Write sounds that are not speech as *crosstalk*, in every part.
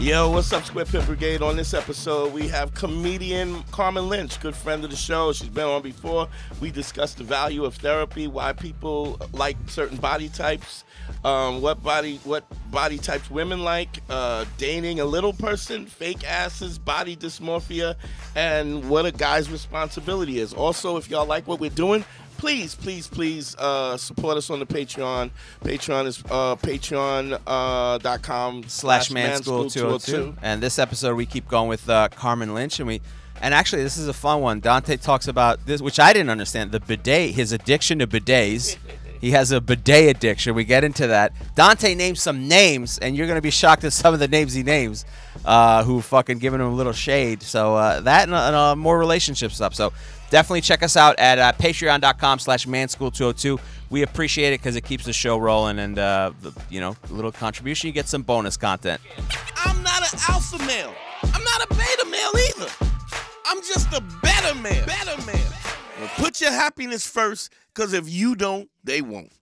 Yo, what's up, Square Pit Brigade? On this episode, we have comedian Carmen Lynch, good friend of the show. She's been on before. We discussed the value of therapy, why people like certain body types, um, what body what body types women like, uh, dating a little person, fake asses, body dysmorphia, and what a guy's responsibility is. Also, if y'all like what we're doing, please, please, please uh, support us on the Patreon. Patreon is uh, patreon.com slash man school 202 and this episode we keep going with uh, carmen lynch and we and actually this is a fun one. Dante talks about this which i didn't understand the bidet his addiction to bidets. He has a bidet addiction. We get into that. Dante names some names and you're going to be shocked at some of the names he names uh, who fucking giving him a little shade. So uh, that and, and uh, more relationship stuff so definitely check us out at uh, patreon.com slash manschool202 we appreciate it because it keeps the show rolling and uh, the, you know a little contribution you get some bonus content I'm not an alpha male. I'm not a beta male either. I'm just a better man. Better man. Well, put your happiness first, because if you don't, they won't.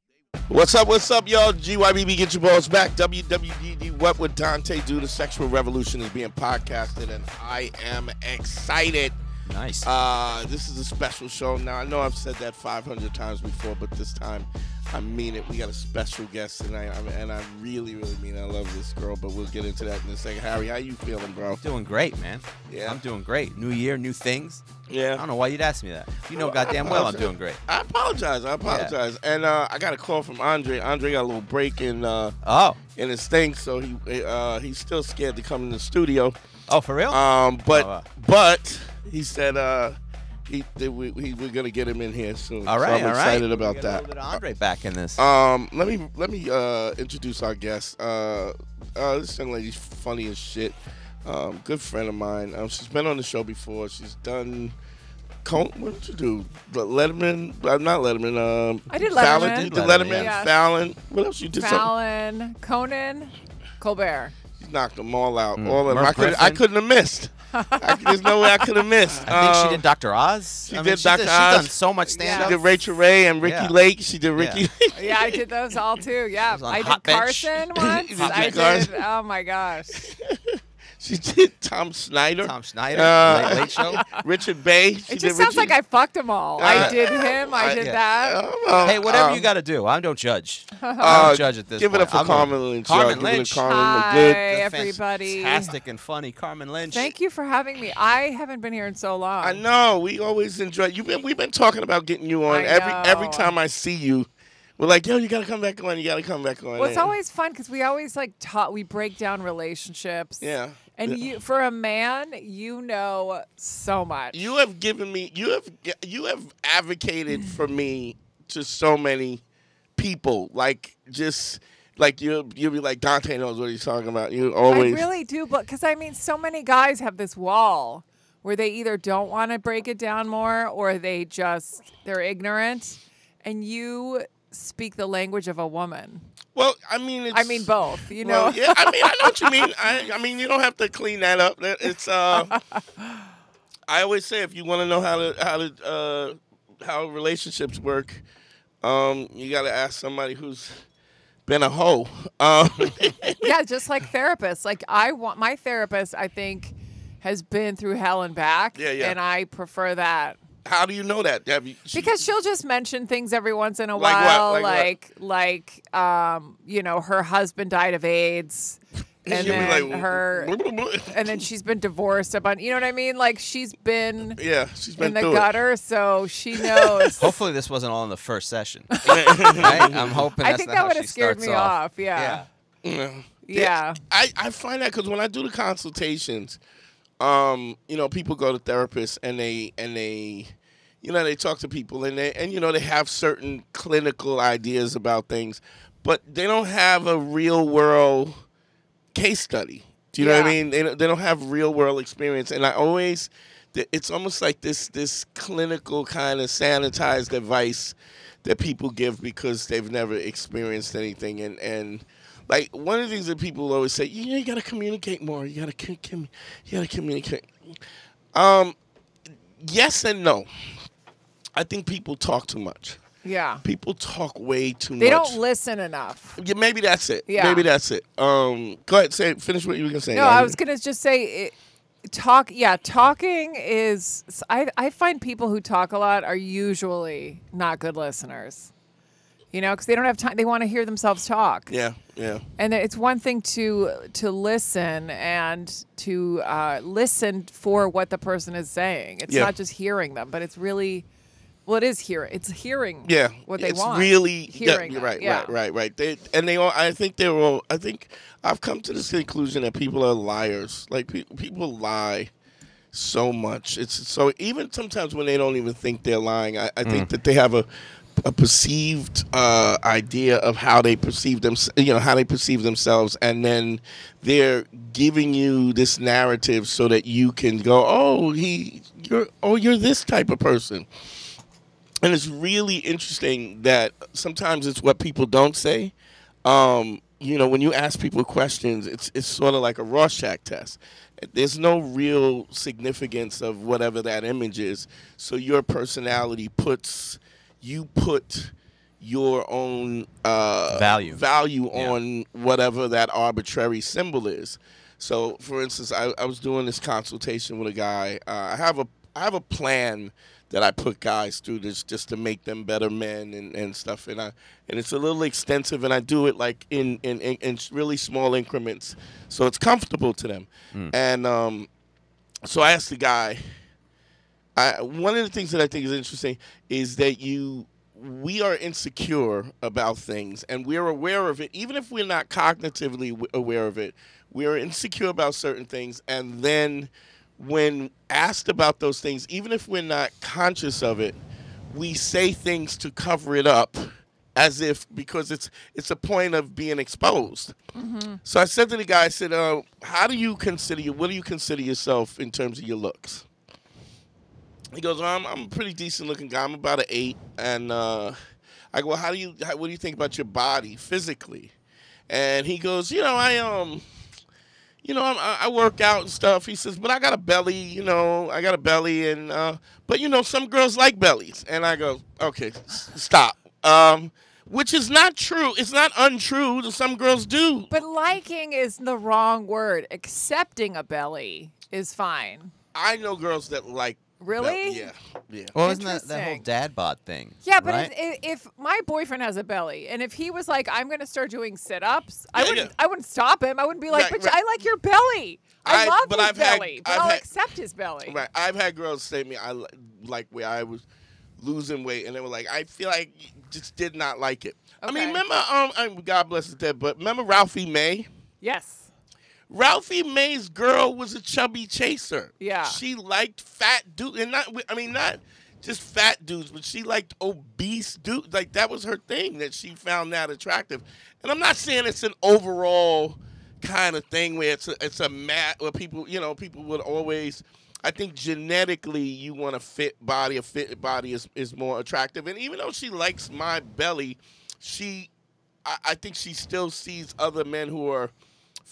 What's up, what's up, y'all? GYBB, get your balls back. WWDD, What Would Dante Do? The Sexual Revolution is being podcasted, and I am excited. Nice Uh, this is a special show. Now, I know I've said that 500 times before, but this time I mean it. We got a special guest tonight, I and I really, really mean it. I love this girl, but we'll get into that in a second. Harry, how you feeling, bro? doing great man Yeah. i'm doing great new year new things Yeah. i don't know why you'd ask me that you know goddamn well i'm *laughs* doing great I apologize. I apologize. And uh, I got a call from Andre. Andre got a little break in uh, oh in his thing, so he uh, he's still scared to come in the studio. oh for real Um, but Oh, wow. but he said uh, he that we, we we're gonna get him in here soon. all So I'm all right excited about We a that. little bit of andre back in this Um, let me let me uh, introduce our guest. Uh, uh, this young lady's funny as shit. Um, good friend of mine. Um, she's been on the show before. She's done. Con- what did you do? The Letterman? Uh, not Letterman. Um, I did Fallon. Letterman. Did Letterman, Letterman? yeah. Fallon. What else you did? Something. Fallon, Conan, Colbert. She knocked them all out. Mm. All of them. I, could, I couldn't have missed. I, there's no way I could have missed. *laughs* I think she Um, did Dr. Oz. she I mean, did she Dr. She's Oz. done so much stand She up. did Rachael Ray and Ricki Yeah. Lake. She did Ricki. Yeah, I did those all too. Yeah, *laughs* I did Hot Bench. Carson once. You did I Carson? did. Oh my gosh. *laughs* she did Tom Snyder. Tom Snyder. Uh, Late Late Show. *laughs* Richard Bey. She It just sounds Richard- like I fucked them all. Uh, I did him. I I- did yeah. that. Uh, Hey, whatever um, you got to do. I don't judge. *laughs* I uh, don't judge at this Give it up for I'm Carmen Lynch. y'all. Carmen Give it up Lynch. Carmen. Hi, Good. Everybody. Fantastic and funny Carmen Lynch. Thank you for having me. I haven't been here in so long. I know. We always enjoy. You been. We've been talking about getting you on I every every time I see you. We're like, yo, you gotta come back on. You gotta come back on. Well, it's And- always fun because we always like talk. We break down relationships. Yeah. And you, for a man, you know so much. You have given me. You have. You have advocated *sighs* for me to so many people. Like just. Like you, you'll be like Dante knows what he's talking about. You always. I really do, but because I mean, so many guys have this wall where they either don't want to break it down more or they just they're ignorant, and you speak the language of a woman. Well, I mean, it's, I mean, both. You know. Well, yeah, I mean, I know what you mean. *laughs* I, I mean, you don't have to clean that up. It's uh, I always say if you want to know how to how to uh, how relationships work, um, you got to ask somebody who's been a hoe. Um, *laughs* yeah, just like therapists. Like I want my therapist. I think has been through hell and back. Yeah, yeah. And I prefer that. How do you know that? Have you, she- Because she'll just mention things every once in a Like what? while, Like what? like like um, you know, her husband died of AIDS, *laughs* and she'll be then like, her, *laughs* and then she's been divorced a bunch. You know what I mean? Like she's been yeah, she's been in the through gutter, so she knows. *laughs* Hopefully, this wasn't all in the first session. right? I'm hoping. I think not that would have scared me off. Yeah. Yeah. it. Yeah. I, I find that because when I do the consultations, um, you know, people go to therapists and they and they, you know, they talk to people and they and you know they have certain clinical ideas about things, but they don't have a real world case study. Do you know what I mean? They don't, they don't have real world experience, and I always, it's almost like this this clinical kind of sanitized advice that people give because they've never experienced anything, and and like one of the things that people always say, you know, you got to communicate more. You got to com- you got to communicate. Um, yes and no. I think people talk too much. Yeah. People talk way too They much. They don't listen enough. Yeah, maybe that's it. Yeah. Maybe that's it. Um, go ahead. Say finish what you were gonna say. No, I was gonna just say, it, talk. Yeah, talking is. I I find people who talk a lot are usually not good listeners. You know, because they don't have time. They want to hear themselves talk. Yeah, yeah. And it's one thing to to listen and to uh, listen for what the person is saying. It's Yeah. not just hearing them, but it's really, well, it is hearing. It's hearing. Yeah, what they want. it's want. really hearing yeah, them, right, yeah. right, right, right. They and they all. I think they're all. I think I've come to this conclusion that people are liars. Like pe- people lie so much. It's so even sometimes when they don't even think they're lying, I, I think that they have a a perceived uh, idea of how they perceive them, you know, how they perceive themselves, and then they're giving you this narrative so that you can go, oh, he, you're, oh, you're this type of person. And it's really interesting that sometimes it's what people don't say. Um, you know, when you ask people questions, it's it's sort of like a Rorschach test. There's no real significance of whatever that image is. So your personality puts you put your own uh, Value. value Yeah. on whatever that arbitrary symbol is. So, for instance, I, I was doing this consultation with a guy. Uh, I have a I have a plan that I put guys through this just to make them better men and, and stuff. And I and it's a little extensive, and I do it like in in, in, in really small increments, so it's comfortable to them. And um, so I asked the guy. I, one of the things that I think is interesting is that you we are insecure about things and we're aware of it. Even if we're not cognitively aware of it we're insecure about certain things. And then when asked about those things even if we're not conscious of it we say things to cover it up as if because it's it's a point of being exposed. So i said to the guy i said uh, how do you consider you what do you consider yourself in terms of your looks he goes, well, I'm, I'm a pretty decent looking guy. I'm about an eight. And uh, I go, well, how do you, how, what do you think about your body physically? And he goes, you know, I, um, you know, I'm, I I work out and stuff. He says, but I got a belly, you know, I got a belly. And, uh, but, you know, some girls like bellies. And I go, okay, s- stop. Um, which is not true. It's not untrue. Some girls do. But liking is the wrong word. Accepting a belly is fine. I know girls that like. Really? belly. Yeah. Yeah. Well, isn't that that whole Interesting. dad bod thing? Yeah, but right? if, if my boyfriend has a belly, and if he was like, "I'm going to start doing sit-ups," I Yeah, wouldn't. yeah. I wouldn't stop him. I wouldn't be like, Right, "But right. I like your belly. I, I- love but his I've had- belly, but I've I'll had- accept his belly." Right. I've had girls say to me, I li- like where I was losing weight, and they were like, I feel like you just did not like it. I mean, remember, um, I- God bless his dead, but remember Ralphie May? Yes. Ralphie May's girl was a chubby chaser. Yeah. She liked fat dudes, and not, I mean, not just fat dudes, but she liked obese dudes. Like that was her thing that she found that attractive. And I'm not saying it's an overall kind of thing where it's a, it's a mat where people, you know, people would always. I think genetically, you want a fit body. A fit body is, is more attractive. And even though she likes my belly, she, I, I think she still sees other men who are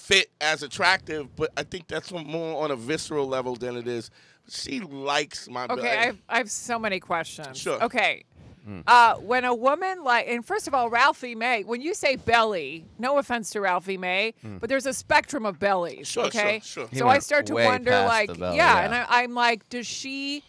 fit as attractive, but I think that's more on a visceral level than it is. She likes my belly. Okay, I have, I have so many questions. Sure. Okay. Uh, when a woman like, and first of all, Ralphie May, when you say belly, no offense to Ralphie May, but there's a spectrum of bellies. Sure, sure, okay. sure. He So I start to wonder, like, belly, yeah, yeah. and I, I'm like, does she,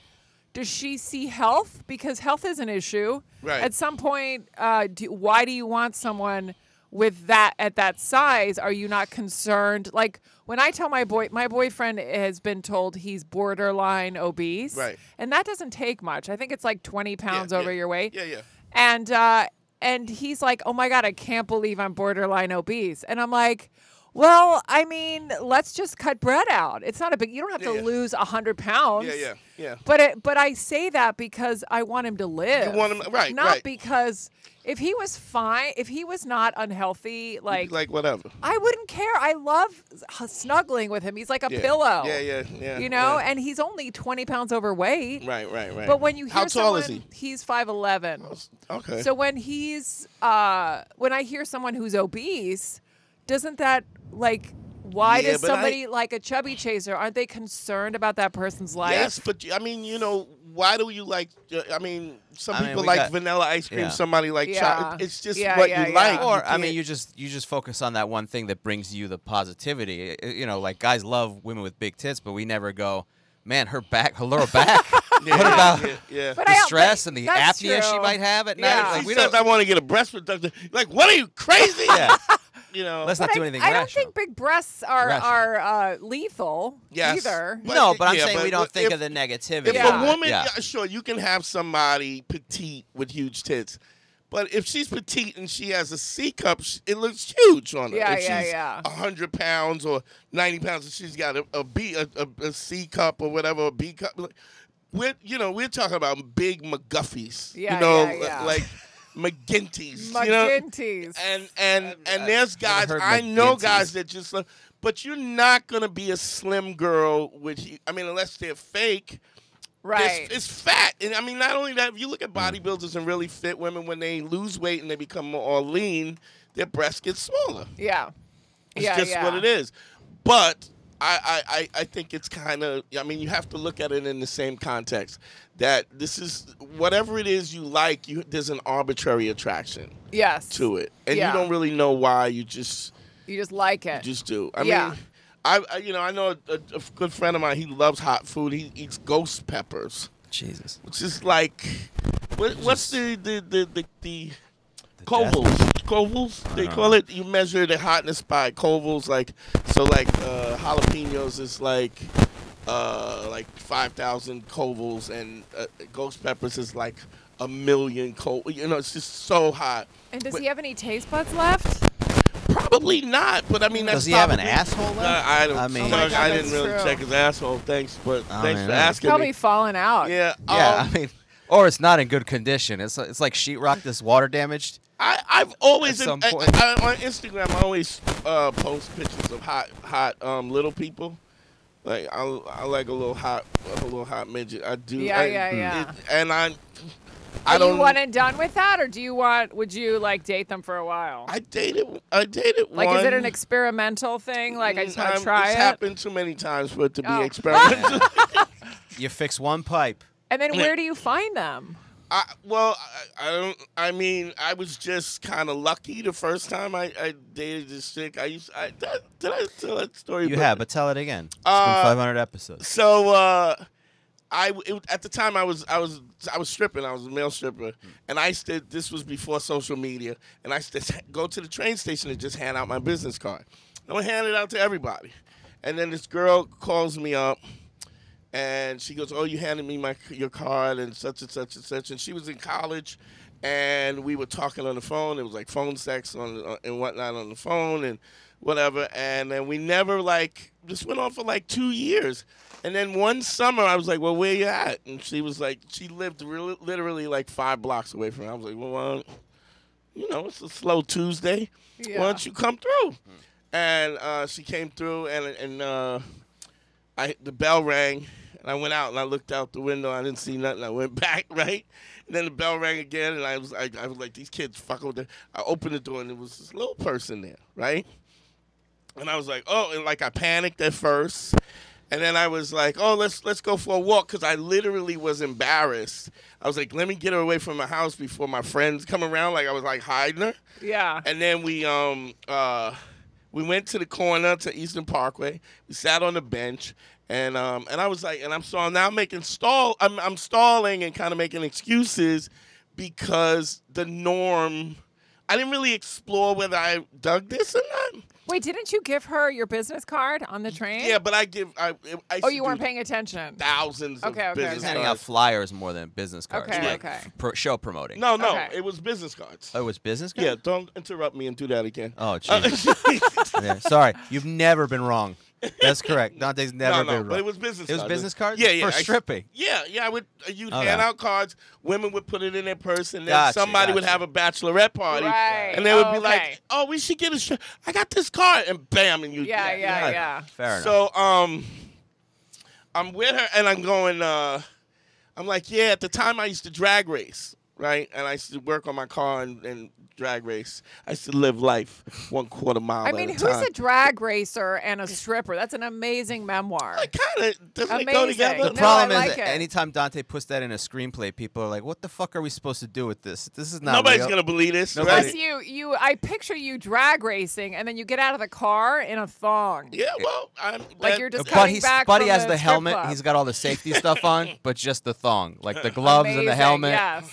does she see health? Because health is an issue. Right. At some point, uh, do, why do you want someone? With that at that size, are you not concerned? Like when I tell my boy, my boyfriend has been told he's borderline obese, Right. and that doesn't take much. I think it's like 20 pounds Yeah, over yeah. your weight. Yeah, yeah. And uh and he's like, "Oh my god, I can't believe I'm borderline obese." And I'm like, "Well, I mean, let's just cut bread out. It's not a big. You don't have Yeah, to yeah. lose a hundred pounds." Yeah, yeah, yeah. But it, but I say that because I want him to live. You want him- right, Not right. because if he was fine, if he was not unhealthy, like, like whatever. I wouldn't care. I love snuggling with him. He's like a Yeah. pillow. Yeah, yeah, yeah. You know, yeah. and he's only 20 pounds overweight. right, right, right. But when you hear how tall is someone- he? He's 5'11. Okay. So when he's uh when I hear someone who's obese, doesn't that like why Yeah, does but I- somebody like a chubby chaser aren't they concerned about that person's life? Yes, but I mean, you know, why do you like? uh, I mean, some I mean, people we like got- vanilla ice cream. yeah. Somebody like Yeah. chocolate. It's just Yeah, what yeah, you yeah. like. Or You I mean, you just you just focus on that one thing that brings you the positivity. Uh, You know, like guys love women with big tits, but we never go, man, her back, her lower back. *laughs* Yeah, what about yeah, yeah. The I stress and the that's apnea she might have at Yeah. night? She we says don't. I want to get a breast reduction. Like, what are you crazy? Yeah. *laughs* You know. Let's not do I, anything I don't rational. think big breasts are Rational. are uh, lethal Yes. either. But- no, but I'm yeah, saying but we don't think if- of the negativity. If Yeah. a woman, yeah. yeah, sure, you can have somebody petite with huge tits. But if she's petite and she has a C cup, it looks huge on her. Yeah, if yeah, she's yeah. 100 pounds or 90 pounds and she's got a, a B, a, a, a C cup or whatever, a B cup. like, We're, you know, we're talking about big McGuffies. Yeah, you know, yeah, yeah. like McGinty's. you know? McGinty's. And and and I- there's I've guys I know guys that just love, but you're not gonna be a slim girl with hu- I mean unless they're fake. right. It's, it's fat, and I mean not only that. If you look at bodybuilders and really fit women, when they lose weight and they become more lean, their breasts get smaller. yeah. It's yeah, just yeah. what it is. But I, I, I, I think it's kind of, I mean, you have to look at it in the same context. That this is, whatever it is you like, you there's an arbitrary attraction Yes. to it. And Yeah. you don't really know why, you just, You just like it. you just do. I Yeah. mean, I, I, you know, I know a, a, a good friend of mine, he loves hot food. He eats ghost peppers, Jesus. which is like, what, what's the, the, the, the, the, The Covels. Covels, they call it. You measure the hotness by Covels. Like so, like uh, jalapenos is like uh, like five thousand Covels, and uh, ghost peppers is like a million Cov. You know, it's just so hot. and does Wait. he have any taste buds left? Probably not, but I mean, that's Does he have an probably- asshole Uh, left? I don't. I I mean- mean, Oh God, I didn't really true. check his asshole. Thanks, but Oh, thanks man. for asking Probably me. falling out. Yeah, Yeah, um, I mean, or it's not in good condition. It's it's like sheetrock that's water damaged. I, I've always At some I- point. I- on Instagram. I always uh, post pictures of hot, hot um, little people. Like I, I like a little hot, a little hot midget. I do. Yeah, I- yeah, yeah. it- and I, I Are don't. you one and done with that, or do you want? Would you like date them for a while? I dated. I dated like, one. is it an experimental thing? Like, I just want to try it's it, happened too many times for it to be Oh. experimental. *laughs* *laughs* *laughs* You fix one pipe. and then where do you find them? I, well, I, I don't. I mean, I was just kind of lucky the first time I, I dated this chick. I used. I did, I- did I tell that story? You But- have, but tell it again. It's Uh, been 500 episodes. So uh, I it, at the time I was I was I was stripping. I was a male stripper, and I used to. This was before social media, and I used to go to the train station and just hand out my business card. I would hand it out to everybody, and then this girl calls me up. And she goes, "Oh, you handed me my your card and such and such and such." And she was in college, and we were talking on the phone. It was like phone sex on uh, and whatnot on the phone and whatever. And then we never like just went on for like two years. And then one summer, I was like, "Well, where you at?" And she was like, she lived really, literally like five blocks away from me. I was like, "Well, uh, you know, it's a slow Tuesday. Yeah. Why don't you come through?" And uh, she came through, and and uh, I the bell rang, and I went out and I looked out the window. I didn't see nothing. I went *laughs* back right, and then the bell rang again, and I was I, I was like, these kids fuck with it. I opened the door, and there was this little person there, right? And I was like, oh, and like I panicked at first. And then I was like, "Oh, let's let's go for a walk," because I literally was embarrassed. I was like, "Let me get her away from my house before my friends come around." Like I was like hiding her. Yeah. And then we um uh we went to the corner to Eastern Parkway. We sat on the bench and um and I was like and I'm so now I'm making stall I'm I'm stalling and kind of making excuses because the norm I didn't really explore whether I dug this or not. Wait, didn't you give her your business card on the train? Yeah, but I give I, I used Oh, you do weren't paying attention. thousands Okay, of okay, business okay. Handing out cards. flyers more than business cards. Okay, like okay. pro- show promoting. No, no, Okay. it was business cards. Oh, it was business cards? yeah, don't interrupt me and do that again. Oh, Uh, jeez. *laughs* yeah, sorry. You've never been wrong. That's correct. *laughs* Dante's never no, no, been but wrong. it was business. It was cards. business cards? Yeah, yeah. For I- stripping? Yeah, yeah. I would. uh, You'd Okay. hand out cards. Women would put it in their purse, and then Gotcha, somebody would have a bachelorette party, Right. and they would Oh, be okay. like, "Oh, we should get a. Stri- I got this card," and bam, and you. Yeah, yeah, yeah. Fair enough. So um, I'm with her, and I'm going. uh I'm like, yeah. At the time, I used to drag race, right? And I used to work on my car and, and drag race. I used to live life one quarter mile. I mean, at a who's time. a drag racer and a stripper? That's an amazing memoir. It kind of doesn't it go together? The No, problem I is, like it. anytime Dante puts that in a screenplay, people are like, "What the fuck are we supposed to do with this? This is not Nobody's real." gonna believe this, Nobody- Plus, you, you, I picture you drag racing, and then you get out of the car in a thong. Yeah, well, I'm Like you're just But coming he's back but he from has the the helmet. club. He's got all the safety stuff on, *laughs* but just the thong, like the gloves and the helmet. Yes.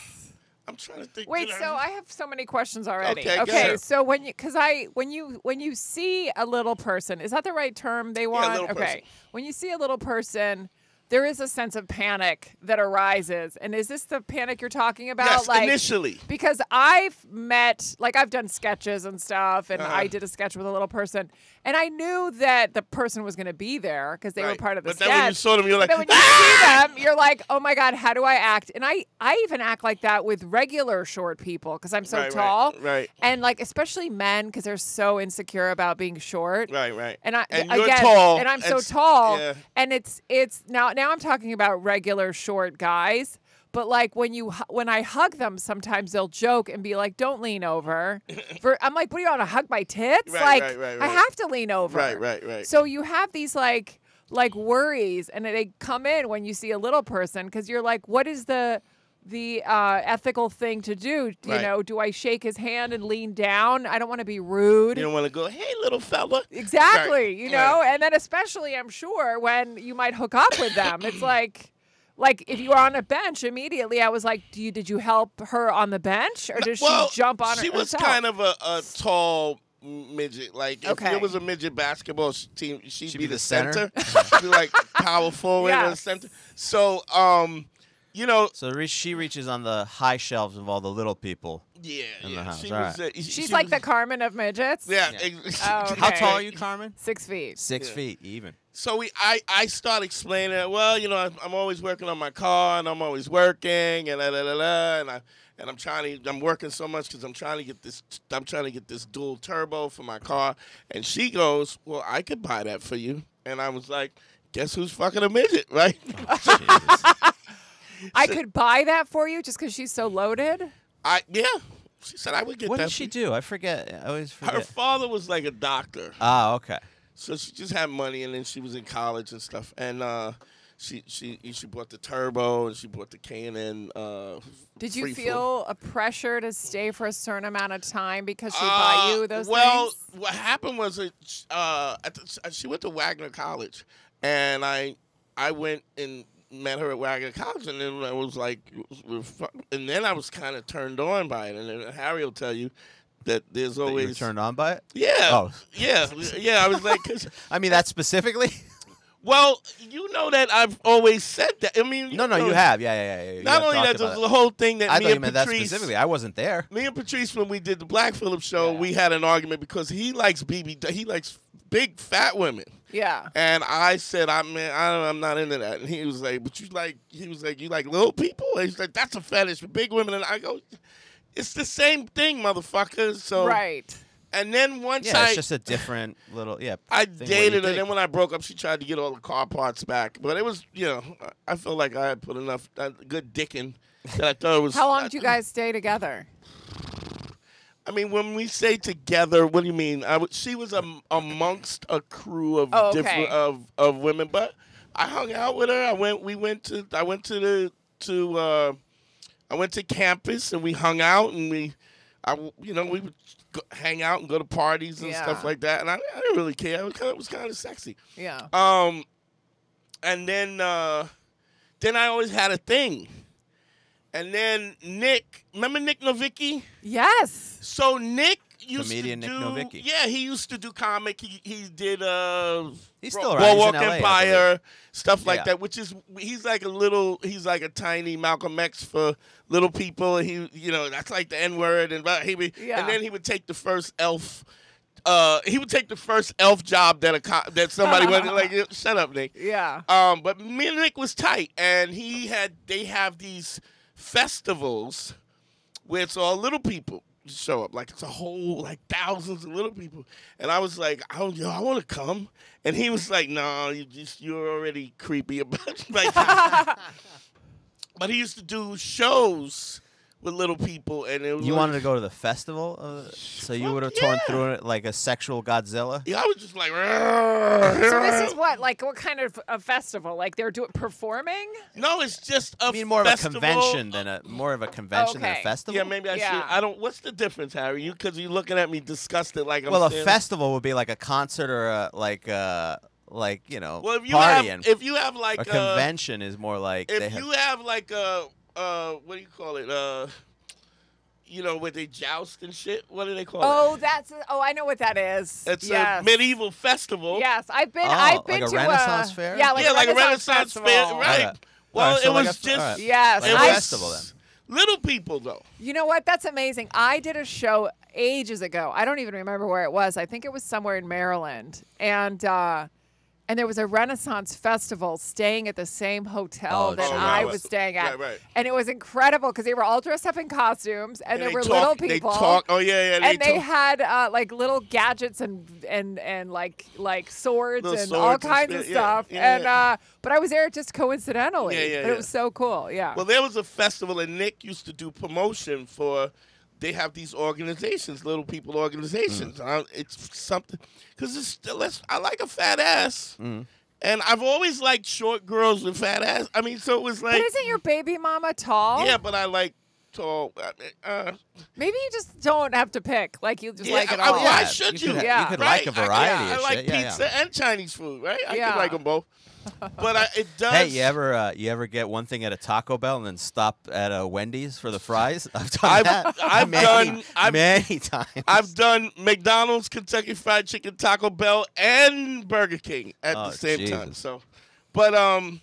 I'm trying to think. Wait, so I have so many questions already. Okay, okay so when you, because I, when you, when you see a little person, is that the right term they want? little okay. person. When you see a little person, there is a sense of panic that arises, and is this the panic you're talking about? yes, like initially. because I've met, like, I've done sketches and stuff, and Uh-huh. I did a sketch with a little person, and I knew that the person was going to be there because they were part of the but sketch. then when you saw them, you're like, But then when you "Ah!" see them, you're like, oh my God, how do I act? And I, I even act like that with regular short people because I'm so Right, right, tall. right. And like, especially men because they're so insecure about being short. Right, right. And I And again, you're tall, and I'm so and tall, yeah. and it's it's now now I'm talking about regular short guys. But like when you when I hug them, sometimes they'll joke and be like, "Don't lean over." *coughs* For I'm like, "What do you want to hug my tits?" Right, like right, right, I have to lean over. Right, right, right. So you have these like like worries, and they come in when you see a little person because you're like, "What is the the uh, ethical thing to do? You Right. know, do I shake his hand and lean down? I don't want to be rude." You don't want to go, hey, little fella. Exactly, Right, you right. know, and then especially I'm sure when you might hook up with them, it's like like if you were on a bench immediately I was like, Do you did you help her on the bench or did well, she jump on She her was herself? kind of a, a tall midget. Like if Okay. it was a midget basketball team, she'd, She'd be, be the, the center? center. *laughs* she'd be like power forward or center. So, um, you know, So re- she reaches on the high shelves of all the little people. yeah, In the yeah. house, She all was. right. Uh, she She's she like was- the Carmen of midgets. Yeah. Yeah. ex- Oh, *laughs* How tall are you, Carmen? Six feet. Six Yeah. feet, even. So we, I, I start explaining that. Well, you know, I'm, I'm always working on my car, and I'm always working, and la la la la, and I, and I'm trying to, I'm working so much because I'm trying to get this, I'm trying to get this dual turbo for my car. And she goes, "Well, I could buy that for you." And I was like, "Guess who's fucking a midget, right?" *laughs* I could buy that for you just because she's so loaded. I, yeah. She said I would get that. What that. did she do? I forget. I always you." Her father was like a doctor. Ah, okay. So she just had money, and then she was in college and stuff. And uh, she she she bought the turbo, and she bought the K and N. Uh, Did you free flow. feel a pressure to stay for a certain amount of time because she Uh, buy you those things? well, things? what happened was that uh, at the, she went to Wagner College, and I I went and met her at Wagner College, and then I was like, and then I was kind of turned on by it, and then Harry will tell you that there's That you were always turned on by it? yeah Oh. yeah yeah I was like 'cause- *laughs* I mean, that specifically? Well you know that I've always said that I mean no, no, know, you have. Yeah, yeah, yeah. yeah. You not only that there's the whole thing that I me thought you and meant that Patrice specifically. I wasn't there. me and Patrice when we did the Black Phillip show, Yeah. we had an argument because he likes BB. He likes big fat women, Yeah. and I said, "I mean, I don't, I'm not into that." And he was like, "But you like?" He was like, "You like little people?" And he's like, "That's a fetish for big women." And I go, "It's the same thing, motherfucker." So Right. And then once Yeah, I it's just a different little yeah. *laughs* I thing where you dated her, dig. then when I broke up, she tried to get all the car parts back. But it was, you know, I felt like I had put enough uh, good dicking that I thought it was. *laughs* How long did you guys stay together? I mean, when we say together, what do you mean? I w- she was am amongst a crew of Oh, okay. different of, of women, but I hung out with her. I went. We went to. I went to the to. Uh, I went to campus and we hung out and we, I, you know we would go, hang out and go to parties and stuff like that. And I, I didn't really care. It was kind of, it was kind of sexy. Yeah. Um, and then uh, then I always had a thing. And then Nick, remember Nick Novicki? Yes. So Nick used Comedian to Nick do, Novicki. Yeah, he used to do comic. He he did uh He's still around. He's Boardwalk in LA, Empire, stuff like Yeah. that, which is he's like a little he's like a tiny Malcolm X for little people. He you know, that's like the N word and but he would, Yeah. and then he would take the first elf uh, he would take the first elf job that a co- that somebody would *laughs* like. Shut up, Nick. Yeah. Um, but me and Nick was tight, and he had they have these festivals where it's all little people show up, like it's a whole like thousands of little people, and I was like, oh, yo, I want to come, and he was like, no, you just you're already creepy about *laughs* like, *laughs* but he used to do shows with little people, and it was You like- wanted to go to the festival, uh, so you would have torn yeah. through it like a sexual Godzilla. Yeah, I was just like. So this is what, like, what kind of a festival? Like they're doing performing? No, it's just a I mean, more festival. of a convention than a more of a convention than a festival. Yeah, maybe I Yeah. should. I don't. What's the difference, Harry? You because you're looking at me disgusted, like I'm Well, a festival would be like a concert or a like uh like you know Well, if you partying. have, if you have like a convention is more like they if have, you have like a uh, what do you call it? Uh, you know, where they joust and shit. What do they call Oh, it? that's oh, I know what that is. It's yes. a medieval festival. Yes, I've been. Oh, I've been like a to Renaissance fair? Yeah, like yeah, a like a Renaissance Renaissance fair, festival. right? Okay. Well, Alright, so it like was a- just alright. Yes, Like it a I, festival then. Little people though. You know what? That's amazing. I did a show ages ago. I don't even remember where it was. I think it was somewhere in Maryland, and uh, and there was a Renaissance festival staying at the same hotel Oh, that I was staying at, Right, right. and it was incredible because they were all dressed up in costumes, and, there were talk, little They people. talk. Oh yeah, yeah. They and they talk. had uh, like little gadgets and and and like like swords Little and all swords and kinds of shit, yeah, stuff. yeah, and yeah. uh, but I was there just coincidentally. Yeah, yeah, but yeah. It was so cool. Yeah. Well, there was a festival, and Nick used to do promotion for. They have these organizations, little people organizations. Mm. Uh, it's something because it's still. it's- I like a fat ass, Mm. and I've always liked short girls with fat ass. I mean, so it was like. but like, isn't your baby mama tall? yeah, but I like tall. Uh, Maybe you just don't have to pick. Like you just yeah, like it I- all. why should you you? could, Yeah. you could right? like a I- variety I, of like shit. Yeah, yeah. pizza and Chinese food, right? I Yeah. can like them both. But I, it does. *laughs* Hey, you ever uh, you ever get one thing at a Taco Bell and then stop at a Wendy's for the fries? *laughs* I've done I've- that. I've many, done- I've- many times. I've done McDonald's, Kentucky Fried Chicken, Taco Bell, and Burger King at Oh, the same time. So, but um,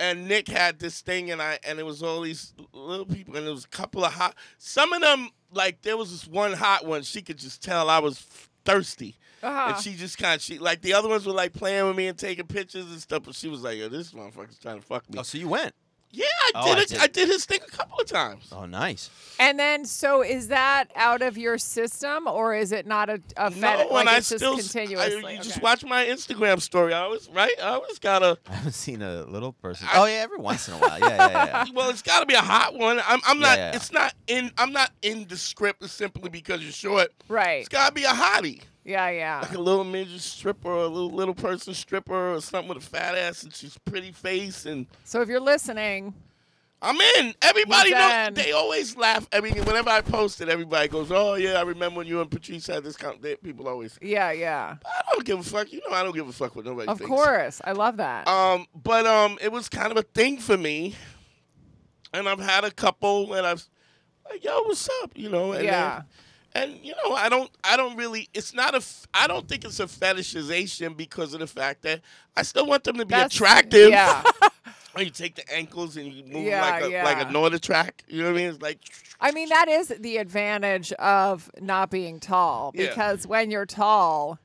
and Nick had this thing, and I and it was all these little people, and it was a couple of hot. Some of them, like there was this one hot one. She could just tell I was thirsty. Uh-huh. And she just kind of she like the other ones were like playing with me and taking pictures and stuff, but she was like, "Yo, this motherfucker's trying to fuck me." oh, so you went? yeah, I Oh, did I it. did. I did his thing a couple of times. Oh, nice. And then, so is that out of your system, or is it not a, a No, fetish? and like I it's just still, I, continuously. you just watch my Instagram story. I always right. I always gotta. *laughs* I haven't seen a little person. I- oh yeah, every once in a while. Yeah, yeah, yeah. *laughs* Well, it's got to be a hot one. I'm, I'm Yeah, not. yeah. It's not in. I'm not in the script simply because you're short. Right. It's got to be a hottie, Yeah, yeah. like a little midget stripper, or a little little person stripper, or something with a fat ass and she's pretty face. And So if you're listening, I'm in. Everybody He's know. in. They always laugh. I mean, whenever I post it, everybody goes, "Oh yeah, I remember when you and Patrice had this." Con-. they- People always. yeah, yeah. I don't give a fuck. You know, I don't give a fuck what nobody Of thinks. course, I love that. Um, but um, it was kind of a thing for me, and I've had a couple, and I've like, yo, what's up? You know, and Yeah. then, and you know, I don't, I don't really. It's not a i don't think it's a fetishization because of the fact that I still want them to be That's- attractive. Yeah. *laughs* When you take the ankles and you move Yeah, like a like a Nordic track. You know what I mean? It's like. I mean, that is the advantage of not being tall Yeah. because when you're tall,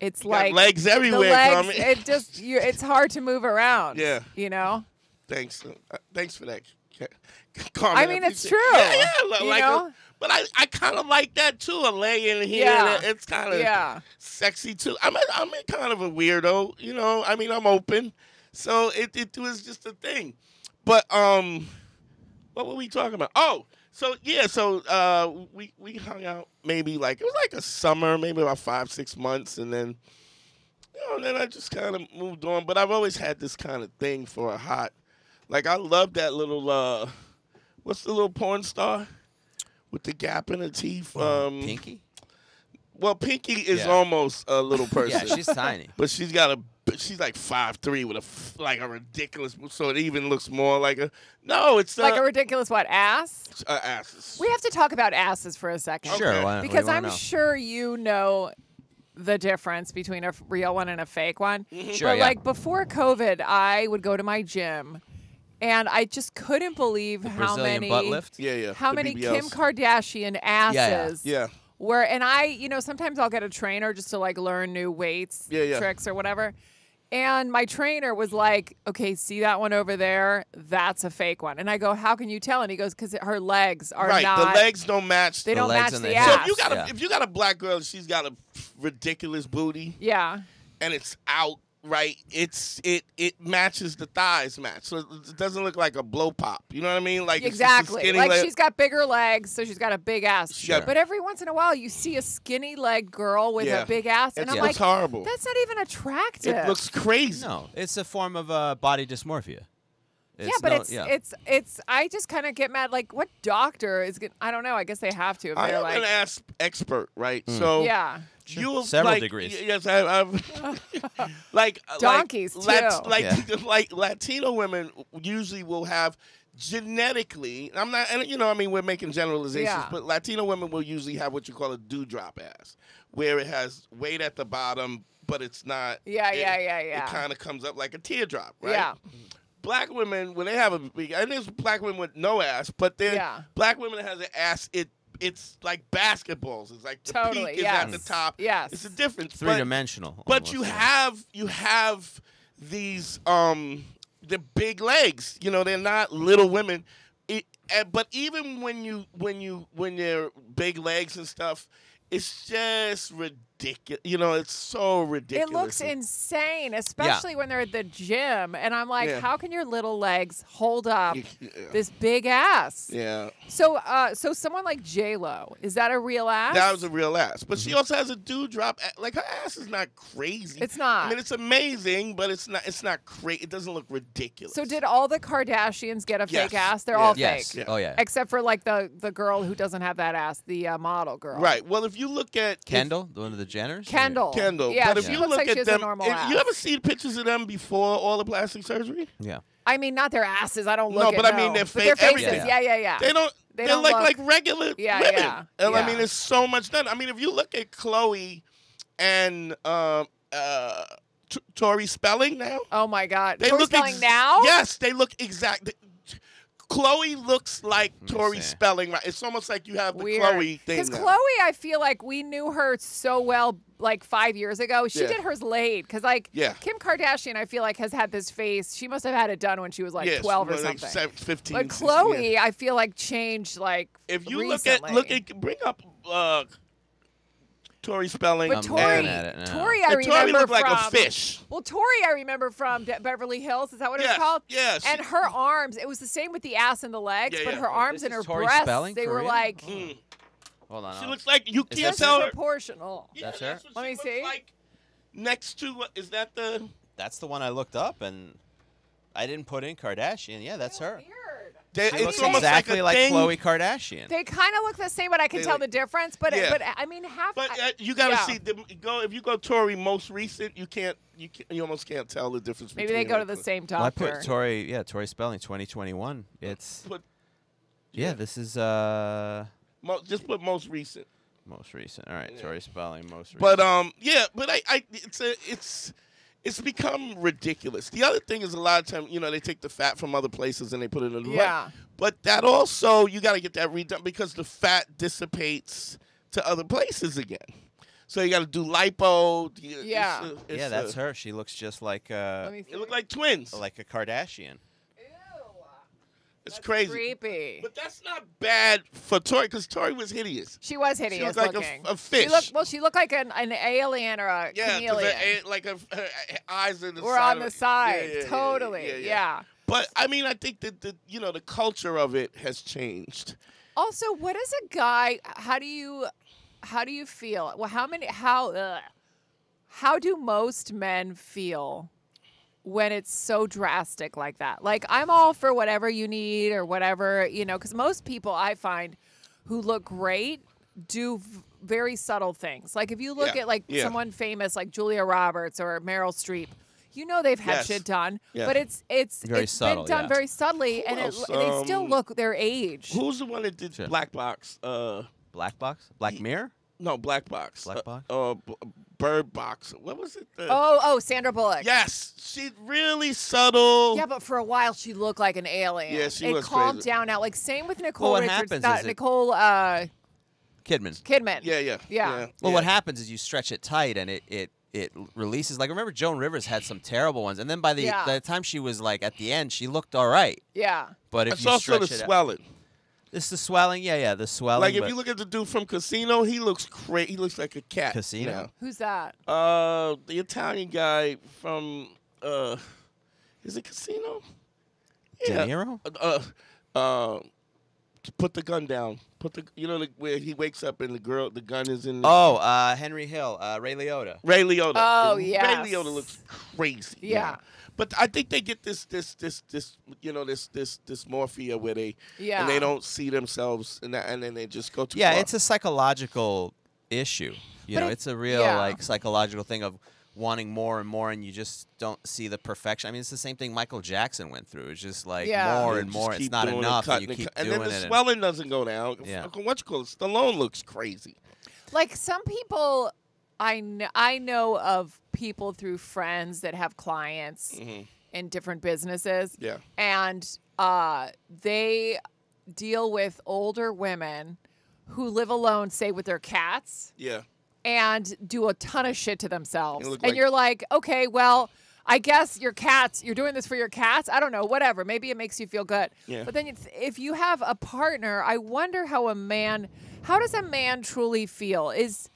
it's got like legs everywhere, legs. It just you. It's hard to move around. Yeah. You know. Thanks, uh, thanks for that. Carmen, I mean, it's true, Yeah, yeah. li- you like, know? A, but I, I kind of like that too. A lay in here. Yeah. It's kind of Yeah. sexy too. I'm a, I'm a kind of a weirdo, you know. I mean, I'm open, so it it was just a thing. But um, what were we talking about? Oh, so yeah, so uh, we we hung out maybe like it was like a summer, maybe about five six months, and then you know, and then I just kind of moved on. But I've always had this kind of thing for a hot, like I love that little uh, what's the little porn star with the gap in her teeth? Um, Pinky? well, Pinky is Yeah. almost a little *laughs* person. Yeah, she's tiny. but she's got a but she's like five three with a like a ridiculous so it even looks more like a no it's uh, Like a ridiculous what ass? uh, asses. We have to talk about asses for a second. Sure. Okay. Why, what do you because I'm know? sure you know the difference between a real one and a fake one. Sure, but yeah. like before COVID, I would go to my gym, and I just couldn't believe how Brazilian many butt lift? yeah, yeah. how the many BBLs. Kim Kardashian asses. Yeah. Were and I, you know, sometimes I'll get a trainer just to like learn new weights, Yeah, yeah. tricks or whatever. And my trainer was like, "Okay, see that one over there? That's a fake one." And I go, "How can you tell?" And he goes, "Because her legs are right. not. the legs don't match. they The don't match the the ass." so if you got a Yeah. if you got a black girl and she's got a ridiculous booty yeah, and it's out right, it's it it matches the thighs match, so it doesn't look like a blow pop. You know what I mean? Like it's just a Exactly. skinny Like leg. she's got bigger legs, so she's got a big ass. She But every once in a while, you see a skinny leg girl with Yeah. a big ass, and It I'm looks like, horrible. that's not even attractive. It looks crazy. No, it's a form of uh, body dysmorphia. Yeah, but no- it's yeah. it's it's. I just kind of get mad. Like, what doctor is? Gonna, I don't know. I guess they have to. If I am like, an ass expert, right? Hmm. So yeah, you Several like, degrees. Yes, I, I've *laughs* uh, like Donkeys, like, too. like Yeah. *laughs* like Latino women usually will have genetically. I'm not, and you know, I mean, we're making generalizations, Yeah. but Latino women will usually have what you call a dewdrop ass, where it has weight at the bottom, but it's not. Yeah, it- yeah, yeah, yeah. It kind of comes up like a teardrop, right? Yeah. Black women when they have a big, and there's black women with no ass, but then Yeah. black women that has an ass, it it's like basketballs. It's like the Totally, peak is at the top. Yes. it's a difference. Three dimensional. but you have you have these um the big legs. You know, they're not little women. It, eh, but even when you when you when they're big legs and stuff, it's just ridiculous. You know, it's so ridiculous. it looks insane, especially when they're at the gym. And I'm like, Yeah. how can your little legs hold up Yeah. this big ass? Yeah, So, uh, so someone like J Lo, is that a real ass? that was a real ass. But she also has a dewdrop. a- Like her ass is not crazy. It's not. I mean, it's amazing, but it's not. It's not great. It doesn't look ridiculous. So did all the Kardashians get a Yes. fake ass? They're Yeah. all Yes. fake. Oh yeah. Except for like the the girl who doesn't have that ass, the uh, model girl. right? Well, if you look at if- Kendall, the one of the Jenners. Kendall. Kendall. Yeah, but if she you looks look like at she has them, normal if- ass. you ever seen pictures of them before all the plastic surgery? Yeah. I mean, not their asses. I don't No, look. at, but I mean no. their But their fa- faces. everything. Yeah, yeah, yeah. They don't. They They don't look look- like regular Yeah, women. yeah, And I yeah. mean, there's so much done. I mean, if you look at Khloe and um, uh, T- Tori Spelling now, oh my God. they Tori look Spelling ex- now. Yes, they look exact. Khloe looks like me Tori. Spelling. Right? It's almost like you have the Weird. Khloe thing. Because. Khloe, I feel like we knew her so well like five years ago. She Yeah. did hers late. Because like Yeah. Kim Kardashian, I feel like has had this face. She must have had it done when she was like Yes, 12 or like something. seven- 15, but Khloe, yeah. I feel like changed like if you recently. look at look at bring up uh, Tori Spelling. But I'm Tori, at it now. Tori, I and remember Tori looked like from a fish. Well, Tori, I remember from De- Beverly Hills. Is that what it was called? Yes. And she- her arms, it was the same with the ass and the legs, Yeah, but yeah. her arms this and her Tori breasts, Spelling they for were like Mm. Hold on. She I'll- looks like you Is can't tell her. disproportional. Yeah, That's her? that's what Let she me looks see. Like next to what is that the? That's the one I looked up, and I didn't put in Kardashian. Yeah, that's her. Weird. They, She it's looks almost exactly like, like, Khloe Kardashian. They kind of look the same, but I can They tell look- the difference. But Yeah. but I mean, half. But uh, you gotta yeah. see the, go if you go Tori most recent, you can't you can, you almost can't tell the difference. maybe between they go to them. the same Well, I put Tori. Yeah, Tori Spelling, 2021. It's Put yeah. This is uh mo- just put most recent. most recent. All right, Tori Spelling, most recent. But um, yeah, but I, I it's a, it's it's become ridiculous. The other thing is a lot of time, you know, they take the fat from other places and they put it in the Yeah. But that also you got to get that redone because the fat dissipates to other places again. So you got to do lipo. you- it's Yeah. a- it's yeah, that's a- her. She looks just like uh Let me see. It look like twins. like a Kardashian. It's That's crazy. Creepy. But that's not bad for Tori because Tori was hideous. She was hideous She looked like a looking. a She fish. looked, well, she looked like an, an alien or a Yeah, chameleon. a- like her, her eyes in the We're on the side. Yeah, yeah, yeah, totally. yeah, Yeah, yeah. But I mean, I think that the you know the culture of it has changed. Also, what is a guy? How do you, how do you feel? Well, how many? How, ugh, how do most men feel when it's so drastic like that? Like, I'm all for whatever you need or whatever you know, because most people I find who look great do v- very subtle things. Like if you look Yeah, at like yeah. someone famous like Julia Roberts or Meryl Streep. You know they've had Yes. shit done, Yeah. but it's it's Very it's subtle, been done yeah. very subtly, and, it, else, and they still um, look their age. Who's the one that did Sure. Black Box? Uh, Black Box, Black Mirror. no, Black Box. Black Uh, Box? Uh, B- Bird Box. What was it? The- Oh, oh, Sandra Bullock. Yes, she's really subtle. Yeah, but for a while she looked like an alien. Yeah, she it was calmed crazy. down now. Like same with Nicole what Richards, happens not is it- Nicole uh, Kidman. Kidman. yeah, yeah, Yeah. Well, yeah. what happens is you stretch it tight and it it it releases. Like remember Joan Rivers had some terrible ones, and then by the Yeah. by the time she was like at the end, she looked all right. Yeah. But if It's you also the stretch it, out- swelling. It's the swelling. Yeah, yeah, the swelling. Like if you look at the dude from Casino, he looks cra He looks like a cat. Casino? Who's that? now. Uh, the Italian guy from uh, is it Casino? De Yeah. Niro? Uh, uh, put the gun down. Put the you know the, where he wakes up and the girl the gun is in. The, Oh, uh, Henry Hill, uh, Ray Liotta. Ray Liotta. Oh, yeah. Ray. Liotta looks crazy. Yeah. But I think they get this, this, this, this, you know, this, this, dysmorphia where they, Yeah. and they don't see themselves, and that, and then they just go too Yeah, far. it's a psychological issue. You But know, it- it's a real yeah. like psychological thing of wanting more and more, and you just don't see the perfection. I mean, it's the same thing Michael Jackson went through. It's just like Yeah. more They and more. It's not enough, and cutting you it, keep and doing then the it. and- swelling doesn't go down. Yeah. Fucking what you call it? Stallone looks crazy. Like some people, I kn- I know of people through friends that have clients in different businesses. Yeah. and uh, they deal with older women who live alone, say with their cats, Yeah. And do a ton of shit to themselves. And like- you're like, okay, well, I guess your cats, you're doing this for your cats. I don't know, whatever. Maybe it makes you feel good. Yeah. But then if- if you have a partner, I wonder how a man, how does a man truly feel? Is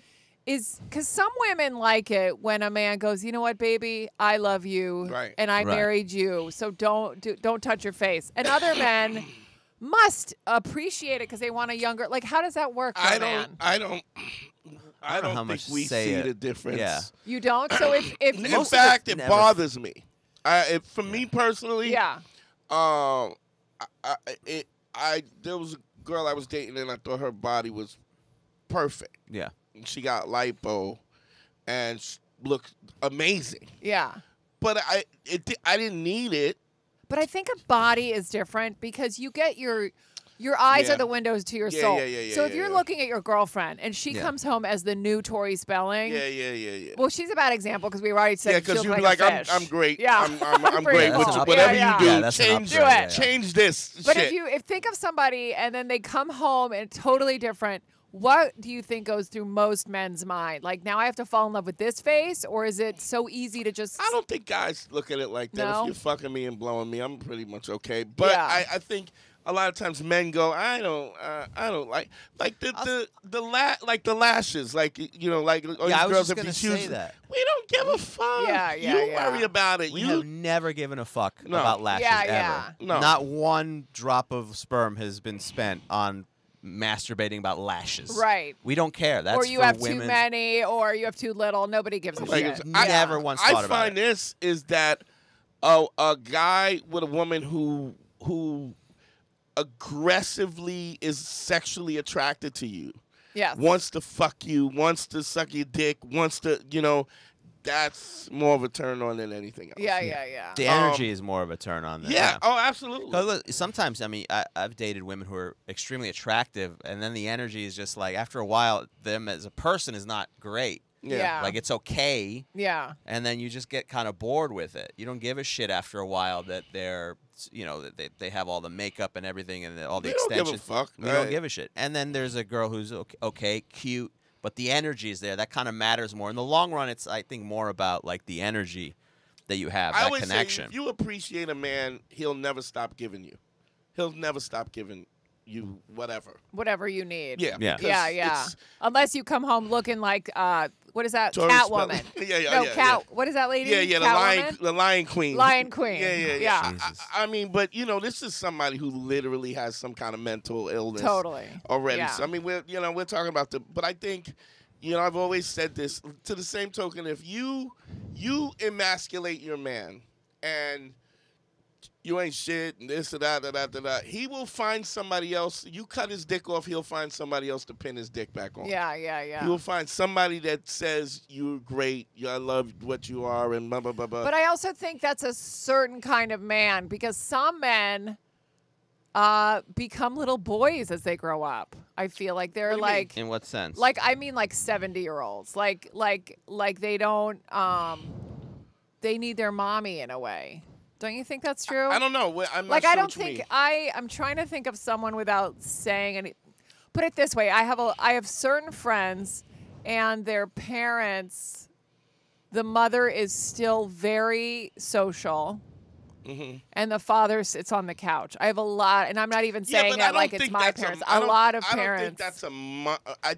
is because some women like it when a man goes, you know what, baby, I love you, Right. and I Right. married you, so don't do, don't touch your face. And other men must appreciate it because they want a younger. Like, how does that work for I a don't. man? I don't. I don't know don't how think much we say see it. the difference. Yeah. You don't. So if if *clears throat* In Most of fact, it it never- bothers me. I, if, for me personally, yeah. Um, I, I, it, I there was a girl I was dating and I thought her body was perfect. yeah. She got lipo, and she looked amazing. Yeah. But I it I didn't need it. But I think a body is different because you get your your eyes Yeah. are the windows to your Yeah, soul. yeah, yeah, yeah, so if you're yeah. looking at your girlfriend and she Yeah. comes home as the new Tori Spelling, Yeah, yeah, yeah, yeah. well, she's a bad example because we already said yeah, because looked you like, be like, a I'm. I'm great. Yeah, I'm, I'm, I'm *laughs* great. That's What an you- upgrade. whatever Yeah, you do, yeah. change, Do it. change this. But shit. if you if think of somebody and then they come home and totally different, what do you think goes through most men's mind? Like now I have to fall in love with this face, or is it so easy to just? I don't think guys look at it like that. No? If you're fucking me and blowing me, I'm pretty much okay. But Yeah. I, I think a lot of times men go, I don't, uh, I don't like, like the the the la- like the lashes, like you know, like all Yeah, these was girls just have gonna these huge. that. We don't give a fuck. Yeah, yeah, You yeah. worry about it. We you have never given a fuck No. about lashes Yeah, ever. yeah. No. Not one drop of sperm has been spent on masturbating about lashes. Right. We don't care. That's or you for have women. too many, or you have too little. Nobody gives a Like, shit. I never once I thought about find this is that a a guy with a woman who who aggressively is sexually attracted to you. Yeah. wants to fuck you, wants to suck your dick, wants to, you know, that's more of a turn on than anything else. Yeah, yeah, yeah. The Um, energy is more of a turn on. Than, Yeah. Oh, absolutely. Because sometimes, I mean, I, I've dated women who are extremely attractive, and then the energy is just like after a while, them as a person is not great. Yeah. Like it's okay, yeah. and then you just get kind of bored with it. You don't give a shit after a while that they're, you know, that they, they have all the makeup and everything and all the We don't give a extensions. fuck. We don't give a shit. And then there's a girl who's okay, okay cute, but the energy is there. That kind of matters more. In the long run, it's I think more about like the energy that you have, I that always connection. say if you appreciate a man, he'll never stop giving you. He'll never stop giving you whatever. Whatever you need. Yeah. Yeah. Yeah, yeah. Unless you come home looking like uh, what is that? Tori Catwoman. *laughs* Yeah, yeah, no, yeah, cat. What is that lady? Yeah, yeah, the Catwoman? lion, the lion queen, Lion Queen. Yeah, yeah, yeah. Yeah. I- I, I mean, but you know, this is somebody who literally has some kind of mental illness. Totally. already. Yeah. So, I mean, we're you know we're talking about the, but I think, you know, I've always said this. To the same token, if you you emasculate your man and you ain't shit and this and that, that, that, that, that, he will find somebody else. You cut his dick off, he'll find somebody else to pin his dick back on. Yeah, yeah, yeah. He yeah. will find somebody that says you're great, you- I love what you are, and blah blah blah blah. But I also think that's a certain kind of man because some men uh, become little boys as they grow up. I feel like they're What do you mean? like In what sense? like I mean like 70 year olds. Like like like they don't um they need their mommy in a way. Don't you think that's true? I don't know. I'm not like sure I don't what you think mean. I I'm trying to think of someone without saying any put it this way I have a I have certain friends and their parents the mother is still very social mm-hmm. and the father sits on the couch. I have a lot, and I'm not even saying but I that like it's my parents. A, don't- lot of parents. I don't think that's a. Mu- I, I,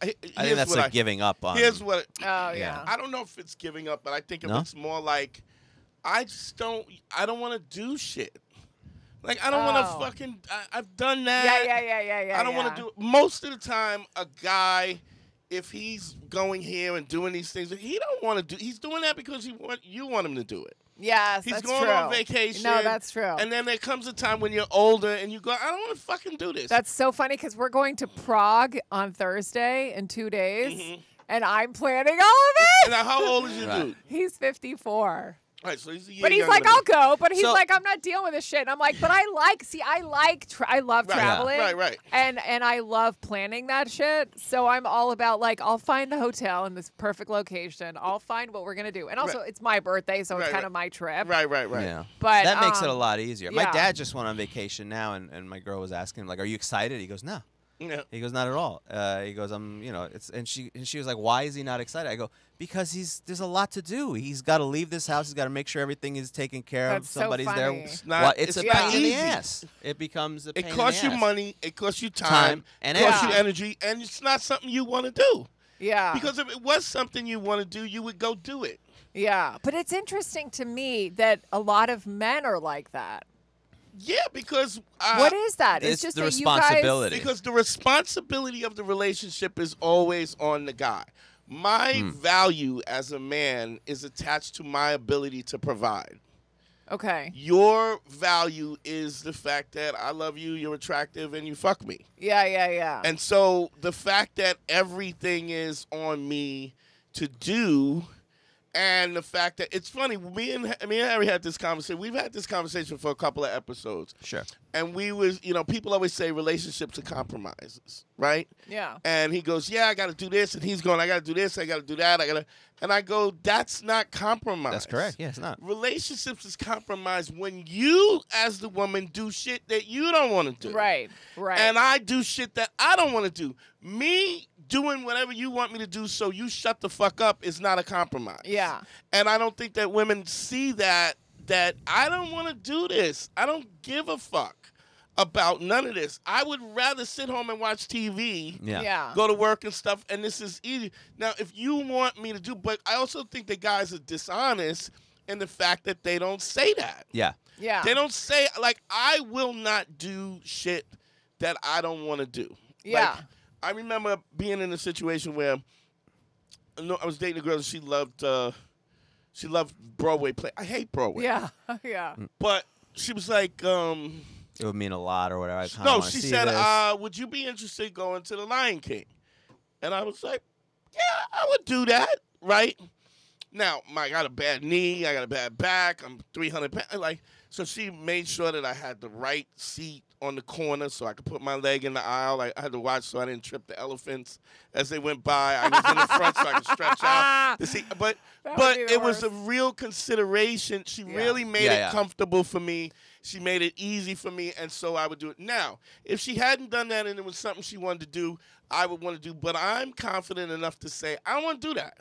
I here's think that's what like I, giving up on. Here's what oh yeah. I don't know if it's giving up, but I think if No? it's more like I just don't. I don't want to do shit. Like I don't want Oh. to fucking. I, I've done that. yeah, yeah, yeah, yeah, yeah. I don't yeah. want to do. Most of the time, a guy, if he's going here and doing these things, he don't want to do. He's doing that because he want you want him to do it. Yes, He's that's going true. on vacation. No, that's true. And then there comes a time when you're older and you go, I don't want to fucking do this. That's so funny because we're going to Prague on Thursday in two days, mm-hmm. and I'm planning all of it. and now, how old is your dude? He's 54. All right, so he's a year But he's like. I'll go. But he's So- like, I'm not dealing with this shit. And I'm like, but I like, see, I like, tra- I love Right, traveling. right, right. And and I love planning that shit. So I'm all about like, I'll find the hotel in this perfect location. I'll find what we're gonna do. And also, Right. it's my birthday, so it's kind right. of my trip. Right, right, right. Yeah. But that makes it a um, lot easier. My dad just went on vacation now, and, and my girl was asking him like, "Are you excited?" He goes, "No." Yeah. He goes, "Not at all." Uh, he goes, "I'm, you know, it's." And she and she was like, "Why is he not excited?" I go, "Because he's there's a lot to do. He's got to leave this house. He's got to make sure everything is taken care That's of. so Somebody's funny. there. It's not- Well, it's, it's a not pain in the easy. ass. It becomes a pain It in costs the you ass. money. It costs you time. Time and it costs you energy. energy, and it's not something you want to do. Yeah. Because if it was something you want to do, you would go do it. yeah. But it's interesting to me that a lot of men are like that. Yeah, because uh, what is that? it's just the that you guys- responsibility. because the responsibility of the relationship is always on the guy. My Hmm. value as a man is attached to my ability to provide. Okay. Your value is the fact that I love you, you're attractive, and you fuck me. Yeah, yeah, yeah. And so the fact that everything is on me to do, and the fact that it's funny, me and me and Harry had this conversation. We've had this conversation for a couple of episodes, Sure. and we was, you know, people always say relationships are compromises, right? yeah. And he goes, "Yeah, I got to do this," and he's going, "I got to do this, I got to do that, I got to," and I go, "That's not compromise. That's correct. Yeah, it's not. Relationships is compromise when you, as the woman, do shit that you don't want to do, Right. Right. and I do shit that I don't want to do. Me doing whatever you want me to do so you shut the fuck up is not a compromise. Yeah. And I don't think that women see that that I don't want to do this. I don't give a fuck about none of this. I would rather sit home and watch TV. Yeah. Yeah. Go to work and stuff, and this is easy. Now, if you want me to do, but I also think that guys are dishonest in the fact that they don't say that. Yeah. Yeah. They don't say like I will not do shit that I don't want to do. Yeah. Like, I remember being in a situation where no, I was dating a girl and she loved uh, she loved Broadway play. I hate Broadway. Yeah. *laughs* yeah. But she was like, um, It would mean a lot or whatever. I kinda no, she see said, this. uh, would you be interested in going to the Lion King? And I was like, yeah, I would do that, right? Now, my, I got a bad knee, I got a bad back, I'm 300 pounds. Like, so she made sure that I had the right seat on the corner so I could put my leg in the aisle. I, I had to watch so I didn't trip the elephants as they went by. I was in the front so I could stretch out the seat. *laughs* But That but be the it was a real consideration. She Yeah. really made Yeah, it yeah. comfortable for me. She made it easy for me, and so I would do it. Now, if she hadn't done that and it was something she wanted to do, I would want to do. But I'm confident enough to say I don't want to do that.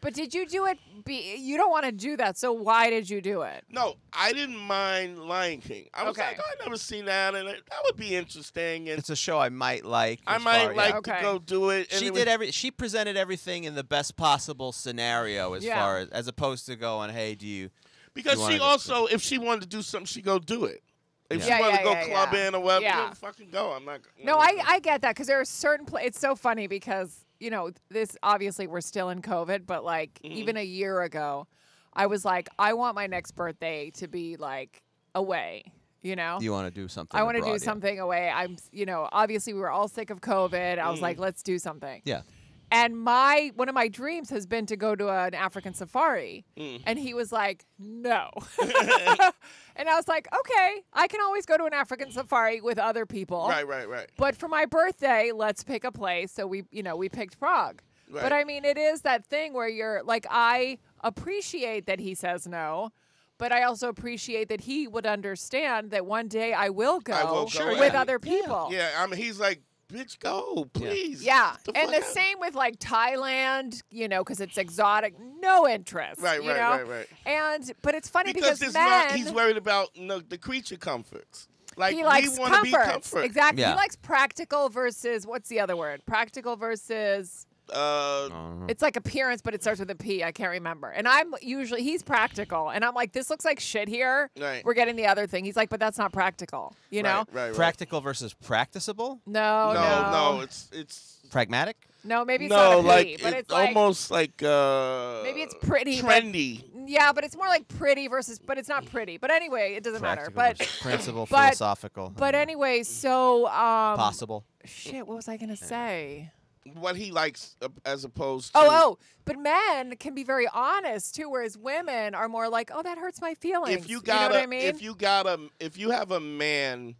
But did you do it? Be you don't want to do that, so why did you do it? No, I didn't mind Lion King. I was Okay. like, oh, I never seen that, and it, that would be interesting, and It's a show I might like. I as might far- yeah. like Okay. to go do it. And she it was- did every. She presented everything in the best possible scenario, as Yeah. far as as opposed to going, "Hey, do you?" because you wanted she to- also, if she wanted to do something, she go do it. If she Yeah. wanted Yeah, to go yeah, club yeah. in or whatever, Yeah. yeah, fucking go. I'm not. I'm No, I. I get that because there are certain. Pla- it's so funny because you know this. Obviously, we're still in COVID, but like Mm-hmm. even a year ago, I was like, I want my next birthday to be like away. You know. You want to do something? I want to do something away. I'm, you know, obviously we were all sick of COVID. I was Mm. like, let's do something. Yeah. And my one of my dreams has been to go to an African safari. Mm. And he was like, "No." *laughs* and I was like, "Okay, I can always go to an African safari with other people." Right, right, right. But for my birthday, let's pick a place. So we, you know, we picked Prague. Right. But I mean, it is that thing where you're like, I appreciate that he says no, but I also appreciate that he would understand that one day I will go, I will go, with yeah. other people. Yeah, I mean, he's like, bitch, go, please. Yeah, The and the out- same with like Thailand, you know, because it's exotic, no interest. Right, you right, know? right, right. And but it's funny Because because, it's not, he's worried about no, the creature comforts. Like he likes we want to be comfort. Exactly, Yeah. he likes practical versus what's the other word? Practical versus Uh, it's like appearance, but it starts with a P. I can't remember. And I'm usually he's practical, and I'm like, this looks like shit here. Right. We're getting the other thing. He's like, but that's not practical. You know? right, right, right. Practical versus practicable? No, no, no, no, it's it's Pragmatic? No, maybe it's no, not a P, like but it- it's like almost like uh, Maybe it's pretty, but- trendy. Yeah, but it's more like pretty versus, but it's not pretty. But anyway, it doesn't matter. But principle, but- philosophical. but anyway, so um, possible. shit. What was I gonna say? What he likes uh, as opposed to Oh, oh, but men can be very honest too, whereas women are more like, oh, that hurts my feelings. if you got know a, what I mean? if you got a, if you have a man,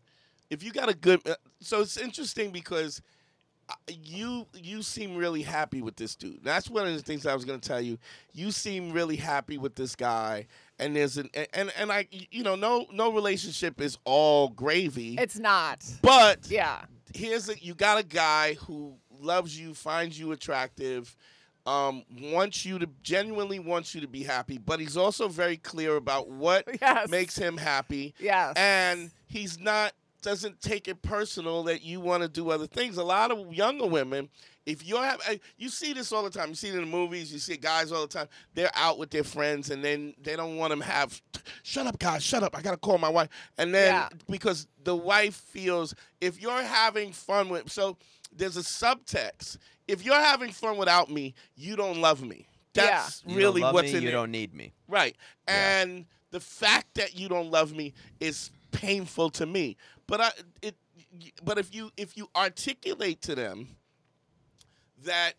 if you got a good, uh, so it's interesting because uh, you you seem really happy with this dude. That's one of the things I was going to tell you. You seem really happy with this guy, and there's an and and I you know no no relationship is all gravy, it's not. but Yeah. here's a you got a guy who loves you, finds you attractive, um, wants you to genuinely wants you to be happy, but he's also very clear about what *laughs* Yes. makes him happy. Yes. And he's not doesn't take it personal that you want to do other things. A lot of younger women, if you're have, you see this all the time. You see it in the movies. You see guys all the time. They're out with their friends, and then they don't want them have. Shut up, guys. Shut up. I gotta call my wife. And then Yeah. because the wife feels if you're having fun with so there's a subtext. If you're having fun without me, you don't love me. That's You really don't love what's me, in you there. don't need me. Right. And the fact that you don't love me is painful to me. But I it but if you if you articulate to them that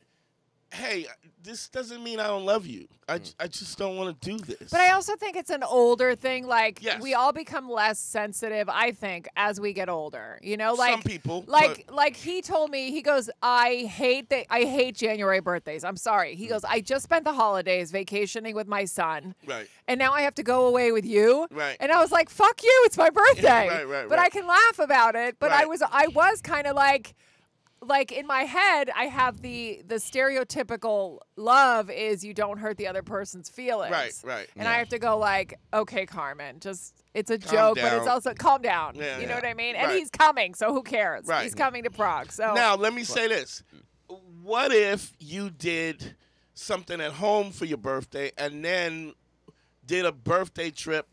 hey, this doesn't mean I don't love you. I, Mm. j- I just don't want to do this. But I also think it's an older thing. Like Yes. we all become less sensitive, I think, as we get older. You know, like Some people, Like but- like he told me, he goes, I hate that I hate January birthdays. I'm sorry. Mm. He goes, I just spent the holidays vacationing with my son. Right. And now I have to go away with you. Right. And I was like, fuck you, it's my *laughs* birthday. Right, right, But I can laugh about it. But I was I was kind of like like in my head, I have the the stereotypical love is you don't hurt the other person's feelings. Right, right. And I have to go like, okay, Carmen, just it's a Calm joke, but it's also calm down. Yeah, you know what I mean? And Right. he's coming, so who cares? Right. He's coming to Prague. So Now, let me say this. What if you did something at home for your birthday and then did a birthday trip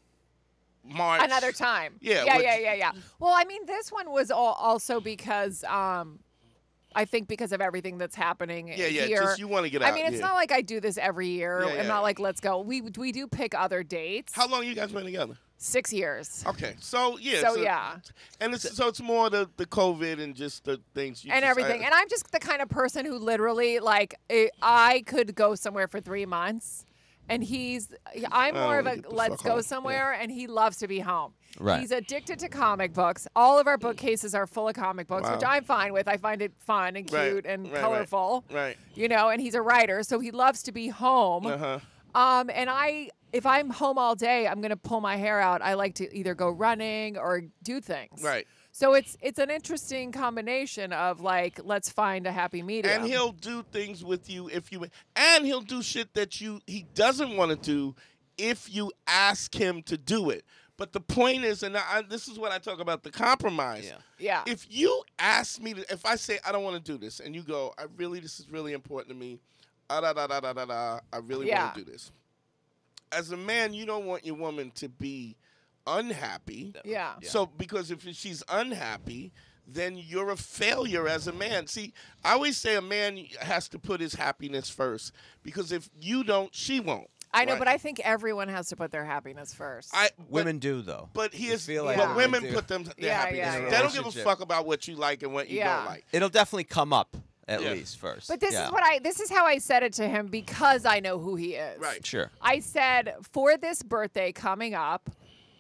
March? another time. Yeah, Yeah, yeah, yeah, yeah. Well, I mean, this one was all also because um I think because of everything that's happening Yeah, yeah. here. Just you want to get out. I mean, it's yeah. not like I do this every year. Yeah, I'm not like let's go. We we do pick other dates. How long you guys been together? Six years. Okay, so yeah, So, yeah. and it's so it's more the the COVID and just the things you and just- everything. I- and I'm just the kind of person who literally like I I could go somewhere for three months, and he's I'm more of a let's go home. Yeah. somewhere, and he loves to be home. Right. He's addicted to comic books. All of our bookcases are full of comic books, which I'm fine with. I find it fun and Right, cute and right, right. colorful. right. You know, and he's a writer, so he loves to be home. Uh huh. Um, and I, if I'm home all day, I'm gonna pull my hair out. I like to either go running or do things. Right. So it's it's an interesting combination of like let's find a happy medium. And he'll do things with you if you, and he'll do shit that you he doesn't want to do if you ask him to do it. But the point is, and I, this is what I talk about the compromise. Yeah. yeah. If you ask me to, if I say I don't want to do this, and you go, I really, this is really important to me. Ah, da, da, da, da, da, da, I really Yeah. want to do this. As a man, you don't want your woman to be unhappy. yeah. So because if she's unhappy, then you're a failure as a man. See, I always say a man has to put his happiness first because if you don't, she won't. I know, Right. but I think everyone has to put their happiness first. I but- Women do though. But here's feel like but women women put them their Yeah, happiness. yeah, They don't give a fuck about what you like and what you Yeah. don't like. It'll definitely come up at Yeah. least first. but this Yeah. is what I this is how I said it to him because I know who he is. Right. Sure. I said for this birthday coming up,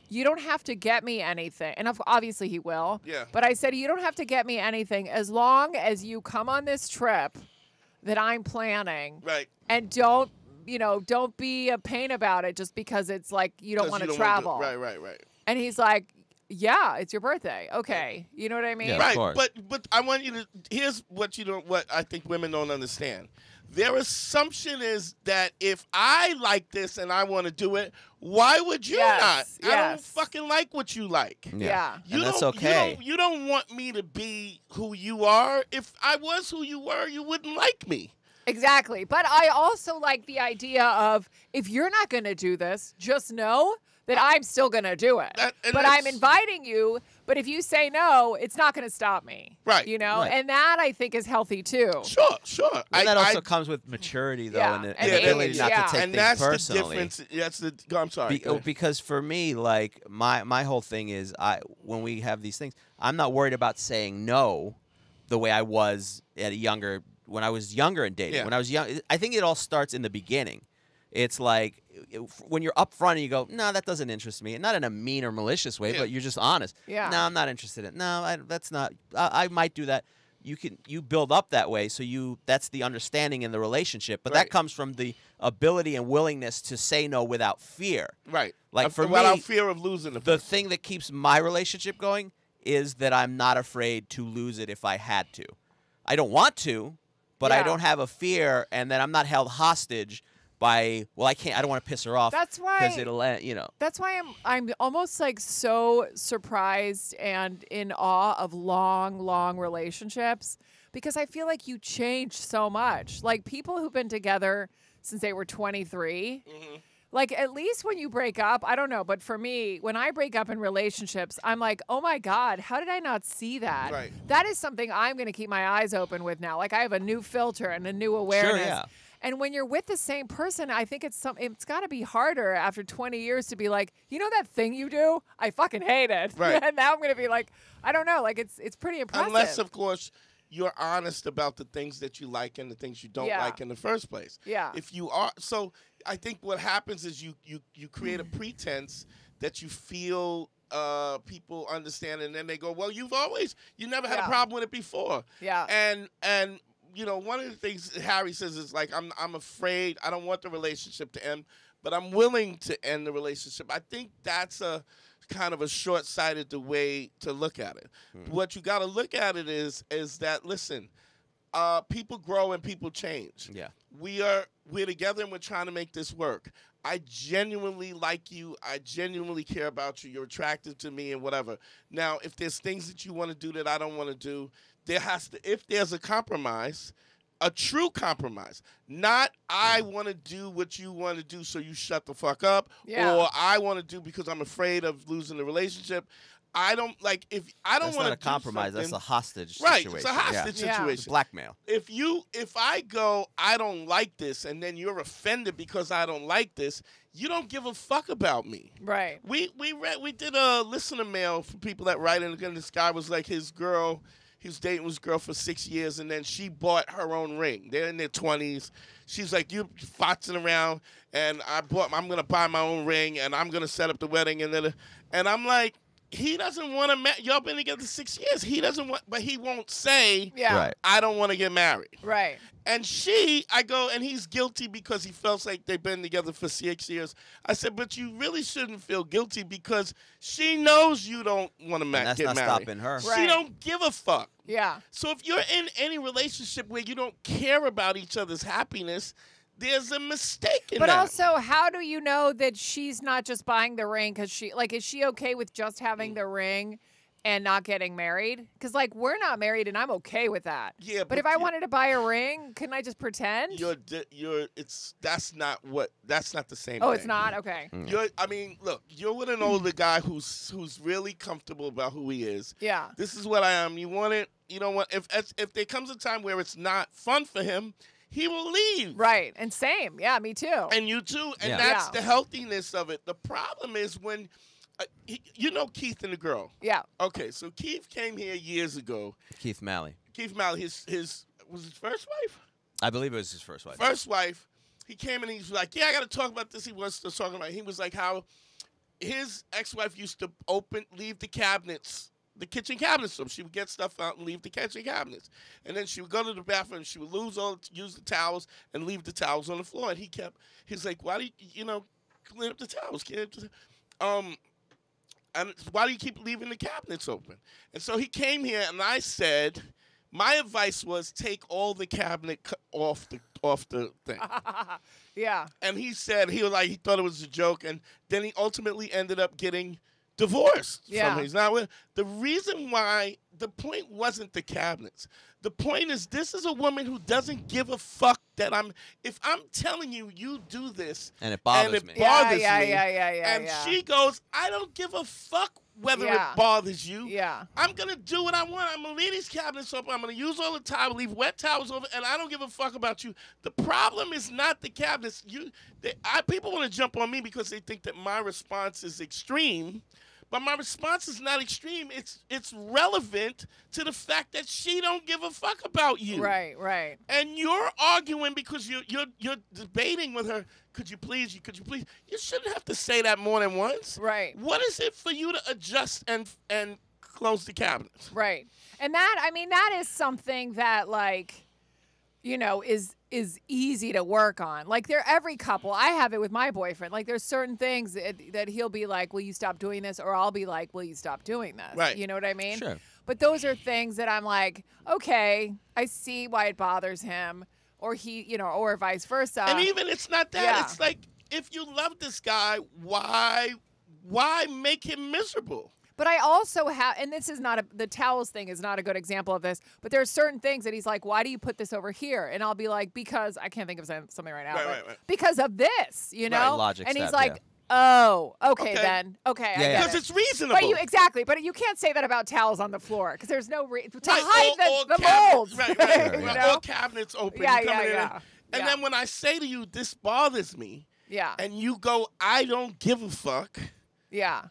you don't have to get me anything. And obviously he will. Yeah. But I said you don't have to get me anything as long as you come on this trip that I'm planning Right. and don't you know don't be a pain about it just because it's like you don't 'Cause want you to don't wanna travel Right, right, right. and he's like Yeah, it's your birthday. Okay, you know what I mean? Yeah. Right, course. but but I want you to. Here's what you don't. What I think women don't understand. Their assumption is that if I like this and I want to do it, why would you Yes, not? I don't fucking like what you like. Yeah. You and that's okay. You don't, you don't want me to be who you are. If I was who you were, you wouldn't like me. Exactly. But I also like the idea of if you're not going to do this, just know that I'm still going to do it. That- but I'm inviting you. But if you say no, it's not going to stop me. Right, You know, right. and that I think is healthy too. Sure, sure. And I, that also I, comes with maturity, though, Yeah, and the and the ability age, not yeah. to take and things that's personally. the difference. That's the. go- I'm sorry. Be- because for me, like my my whole thing is, I when we have these things, I'm not worried about saying no, the way I was at a younger when I was younger and dating. Yeah. When I was young, I think it all starts in the beginning. It's like it- when you're up front and you go, no, that doesn't interest me. Not in a mean or malicious way, Yeah. but you're just honest. Yeah. No, I'm not interested in. No, I, that's not. I, I might do that. You can you build up that way, so you that's the understanding in the relationship. But Right. that comes from the ability and willingness to say no without fear. right. Like for without me, fear of losing the. the thing that keeps my relationship going is that I'm not afraid to lose it if I had to. I don't want to, but I don't have a fear, and that I'm not held hostage by well, I can't. I don't want to piss her off. That's why because it'll end. You know. That's why I'm I'm almost like so surprised and in awe of long, long relationships because I feel like you change so much. Like people who've been together since they were 23. Mm-hmm. Like at least when you break up, I don't know, but for me, when I break up in relationships, I'm like, "Oh my god, how did I not see that?" Right. That is something I'm going to keep my eyes open with now. Like I have a new filter and a new awareness. Sure, yeah. And when you're with the same person, I think it's some. It's got to be harder after 20 years to be like, you know that thing you do? I fucking hate it. *laughs* Right. and now I'm gonna be like, I don't know. Like it's it's pretty impressive. Unless, of course, you're honest about the things that you like and the things you don't Yeah. like in the first place. Yeah. If you are, so I think what happens is you you you create a *laughs* pretense that you feel uh, people understand, and then they go, "Well, you've always you never had Yeah. a problem with it before." Yeah. And and you know, one of the things Harry says is like, "I'm I'm afraid. I don't want the relationship to end." But I'm willing to end the relationship. I think that's a kind of a short-sighted way to look at it. What you got to look at it is is that listen, uh, people grow and people change. Yeah. We are we're together and we're trying to make this work. I genuinely like you. I genuinely care about you. You're attractive to me and whatever. Now, if there's things that you want to do that I don't want to do, there has to if there's a compromise, a true compromise. Not I want to do what you want to do so you shut the fuck up Yeah. or I want to do because I'm afraid of losing the relationship. I don't like if I don't want to compromise. That's a hostage Right, situation. it's a hostage Yeah. situation It's blackmail. if you if I go I don't like this and then you're offended because I don't like this, you don't give a fuck about me. right. We we read we did a listener mail for people that write in and this guy was like his girl he was dating his girl for six years and then she bought her own ring. They're in their twenties. She's like, "You foxing around and I bought I'm gonna buy my own ring and I'm gonna set up the wedding and then and I'm like he doesn't want to. Ma- y'all been together six years. He doesn't want, but he won't say. Yeah. Right. I don't want to get married. Right. And she, I go, and he's guilty because he feels like they've been together for six years. I said, but you really shouldn't feel guilty because she knows you don't want to ma- And that's get not married. stopping her. She Right. don't give a fuck. Yeah. So if you're in any relationship where you don't care about each other's happiness, there's a mistake in But that. also, how do you know that she's not just buying the ring because she like is she okay with just having Mm. the ring and not getting married? Because like we're not married and I'm okay with that. Yeah, But, but if I wanted to buy a ring, couldn't I just pretend? you're, you're, it's that's not what that's not the same. oh, thing. it's not okay. You're, I mean, look, you're with an *clears throat* older guy who's who's really comfortable about who he is. Yeah. This is what I am. You want it? You don't want if if there comes a time where it's not fun for him, he will leave. Right. And same. Yeah. Me too. And you too. And Yeah. that's Yeah. the healthiness of it. The problem is when, uh, he, you know, Keith and the girl. yeah. Okay, so Keith came here years ago. Keith Malley. Keith Malley, his his was his first wife. I believe it was his first wife. first wife, he came and he's like, "Yeah, I got to talk about this." He was still talking about. He was like how his ex-wife used to open, leave the cabinets, the kitchen cabinets. So she would get stuff out and leave the kitchen cabinets, and then she would go to the bathroom. She would lose all, use the towels and leave the towels on the floor. And he kept, he's like, "Why do you, you know, clean up the towels, kid?" Um. and why do you keep leaving the cabinets open? And so he came here, and I said, my advice was take all the cabinet off the off the thing. *laughs* yeah. And he said he was like he thought it was a joke, and then he ultimately ended up getting divorced yeah. from He's not with the reason why the point wasn't the cabinets. The point is this is a woman who doesn't give a fuck that I'm if I'm telling you you do this and it bothers and it me. Bothers yeah, yeah, me, yeah, yeah, yeah. And yeah. she goes, I don't give a fuck whether Yeah. it bothers you. Yeah. I'm gonna do what I want. I'm gonna leave these cabinets open. I'm gonna use all the towel, leave wet towels over, and I don't give a fuck about you. The problem is not the cabinets. You, they, I, people want to jump on me because they think that my response is extreme. But my response is not extreme. It's it's relevant to the fact that she don't give a fuck about you. Right, right. And you're arguing because you're you're you're debating with her. Could you please? Could you please? You shouldn't have to say that more than once. Right. What is it for you to adjust and and close the cabinets? Right. And that I mean that is something that like you know is is easy to work on. Like there every couple, I have it with my boyfriend. Like there's certain things that, that he'll be like, "Will you stop doing this?" or I'll be like, "Will you stop doing this?" Right. You know what I mean? Sure. But those are things that I'm like, "Okay, I see why it bothers him." Or he, you know, or vice versa. and even it's not that. yeah. It's like if you love this guy, why why make him miserable? But I also have, and this is not a, the towels thing is not a good example of this, but there are certain things that he's like, why do you put this over here? And I'll be like, because I can't think of something right now. Right, right, right. Because of this, you know? Logic and he's step, like, yeah. oh, okay, Okay. then. Okay, I Yeah, get. Because it. it's reasonable. But you exactly, but you can't say that about towels on the floor because there's no re- to Right, hide all- all the, the cabinets- molds. Right, right, *laughs* you know? All cabinets open. Yeah, yeah, in yeah. And, and Yeah. then when I say to you, this bothers me, yeah, and you go, I don't give a fuck. yeah.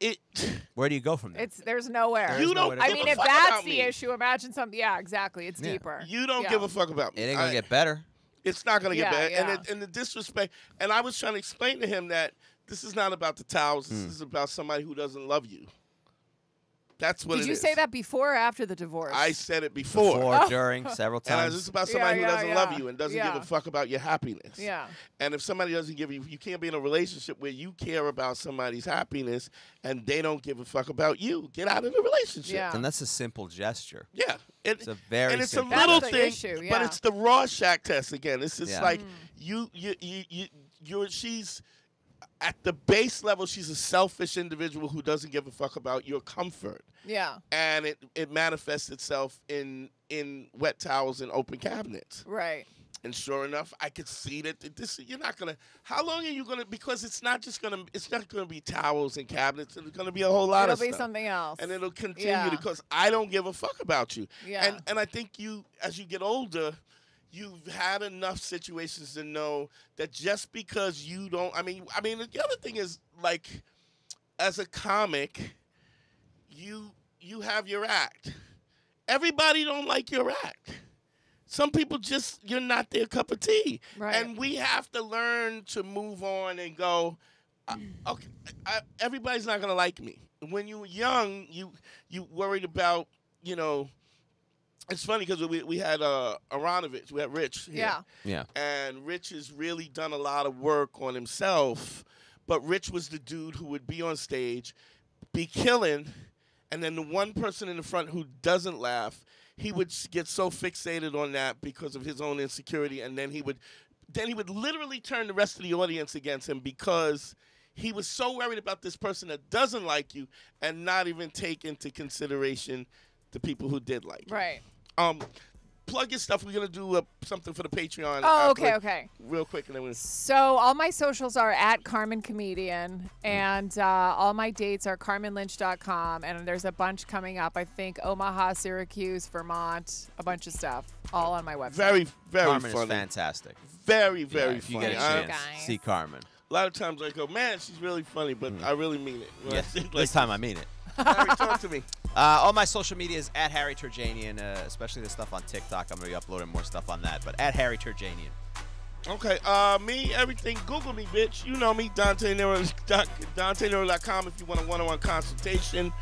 It. *sighs* Where do you go from there? It's there's nowhere. You don't nowhere to I mean, a if fuck that's the me. issue, imagine something. Yeah, exactly. It's Yeah. deeper. You don't Yeah. give a fuck about me. it ain't gonna I- get better. It's not gonna Yeah, get better. yeah. And, it, and the disrespect. And I was trying to explain to him that this is not about the towels. This hmm. is about somebody who doesn't love you. That's what Did it you is. say that before or after the divorce? I said it before. Before, *laughs* during, several And times. it's about somebody yeah, who doesn't yeah. love you and doesn't Yeah. give a fuck about your happiness. Yeah. And if somebody doesn't give you, you can't be in a relationship where you care about somebody's happiness and they don't give a fuck about you. Get out of the relationship. Yeah. and that's a simple gesture. Yeah. It- It's a very and it's simple a little That's thing, issue, but it's the raw Rorschach test again. It's just Yeah. like Mm. you, you, you, you, you're. She's at the base level. She's a selfish individual who doesn't give a fuck about your comfort, Yeah. and it it manifests itself in in wet towels and open cabinets. Right. And sure enough, I could see that this. You're not gonna. How long are you gonna? Because it's not just gonna. It's not gonna be towels and cabinets. It's gonna be a whole lot It'll of be stuff. something else. And it'll continue Yeah. because I don't give a fuck about you. Yeah. And and I think you, as you get older, you've had enough situations to know that just because you don't. I mean, I mean, the other thing is like, as a comic, you you have your act. Everybody don't like your act. Some people just you're not their cup of tea, Right. and we have to learn to move on and go. okay, I, everybody's not gonna like me. When you were young, you you worried about you know. It's funny because we we had uh Aronovich, we had Rich, here. Yeah. Yeah. and Rich has really done a lot of work on himself. But Rich was the dude who would be on stage, be killing, and then the one person in the front who doesn't laugh, he would get so fixated on that because of his own insecurity, and then he would, then he would literally turn the rest of the audience against him because he was so worried about this person that doesn't like you, and not even take into consideration the people who did like you. Right. Um, plug your stuff. We're gonna do uh, something for the Patreon. Oh, after- okay, okay. Real quick, and then we. So all my socials are at Carmen Comedian, and uh, all my dates are carmenlynch.com, and there's a bunch coming up. I think Omaha, Syracuse, Vermont, a bunch of stuff, all on my website. Very, very Carmen is funny. fantastic. Very, Yeah, very if you funny. get a I- chance, Guys. see Carmen. a lot of times I go, man, she's really funny, but I really mean it. When I Yeah, say it this time I mean it. Harry, talk to me. *laughs* Uh, all my social media is at Harry Terjanian, uh, especially the stuff on TikTok. I'm going to be uploading more stuff on that, but at Harry Terjanian. Okay, uh, me, everything. Google me, bitch. You know me, Dante DanteNero.com if you want a one-on-one consultation.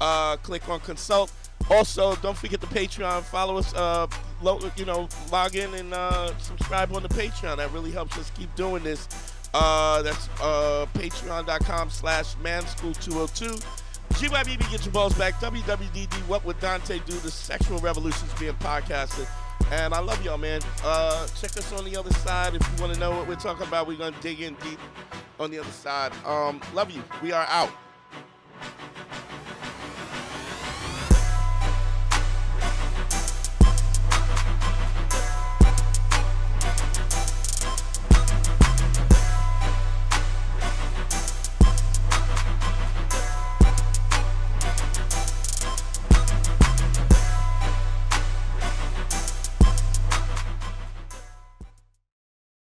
Uh, click on consult. Also, don't forget the Patreon. Follow us. Uh, lo- you know, log in and uh, subscribe on the Patreon. That really helps us keep doing this. Uh, that's uh, patreon.com slash manschool202. GYBB, get your balls back. WWDD, what would Dante do? The sexual revolutions being podcasted. And I love y'all, man. Uh, check us on the other side. If you want to know what we're talking about, we're going to dig in deep on the other side. Um, love you. We are out.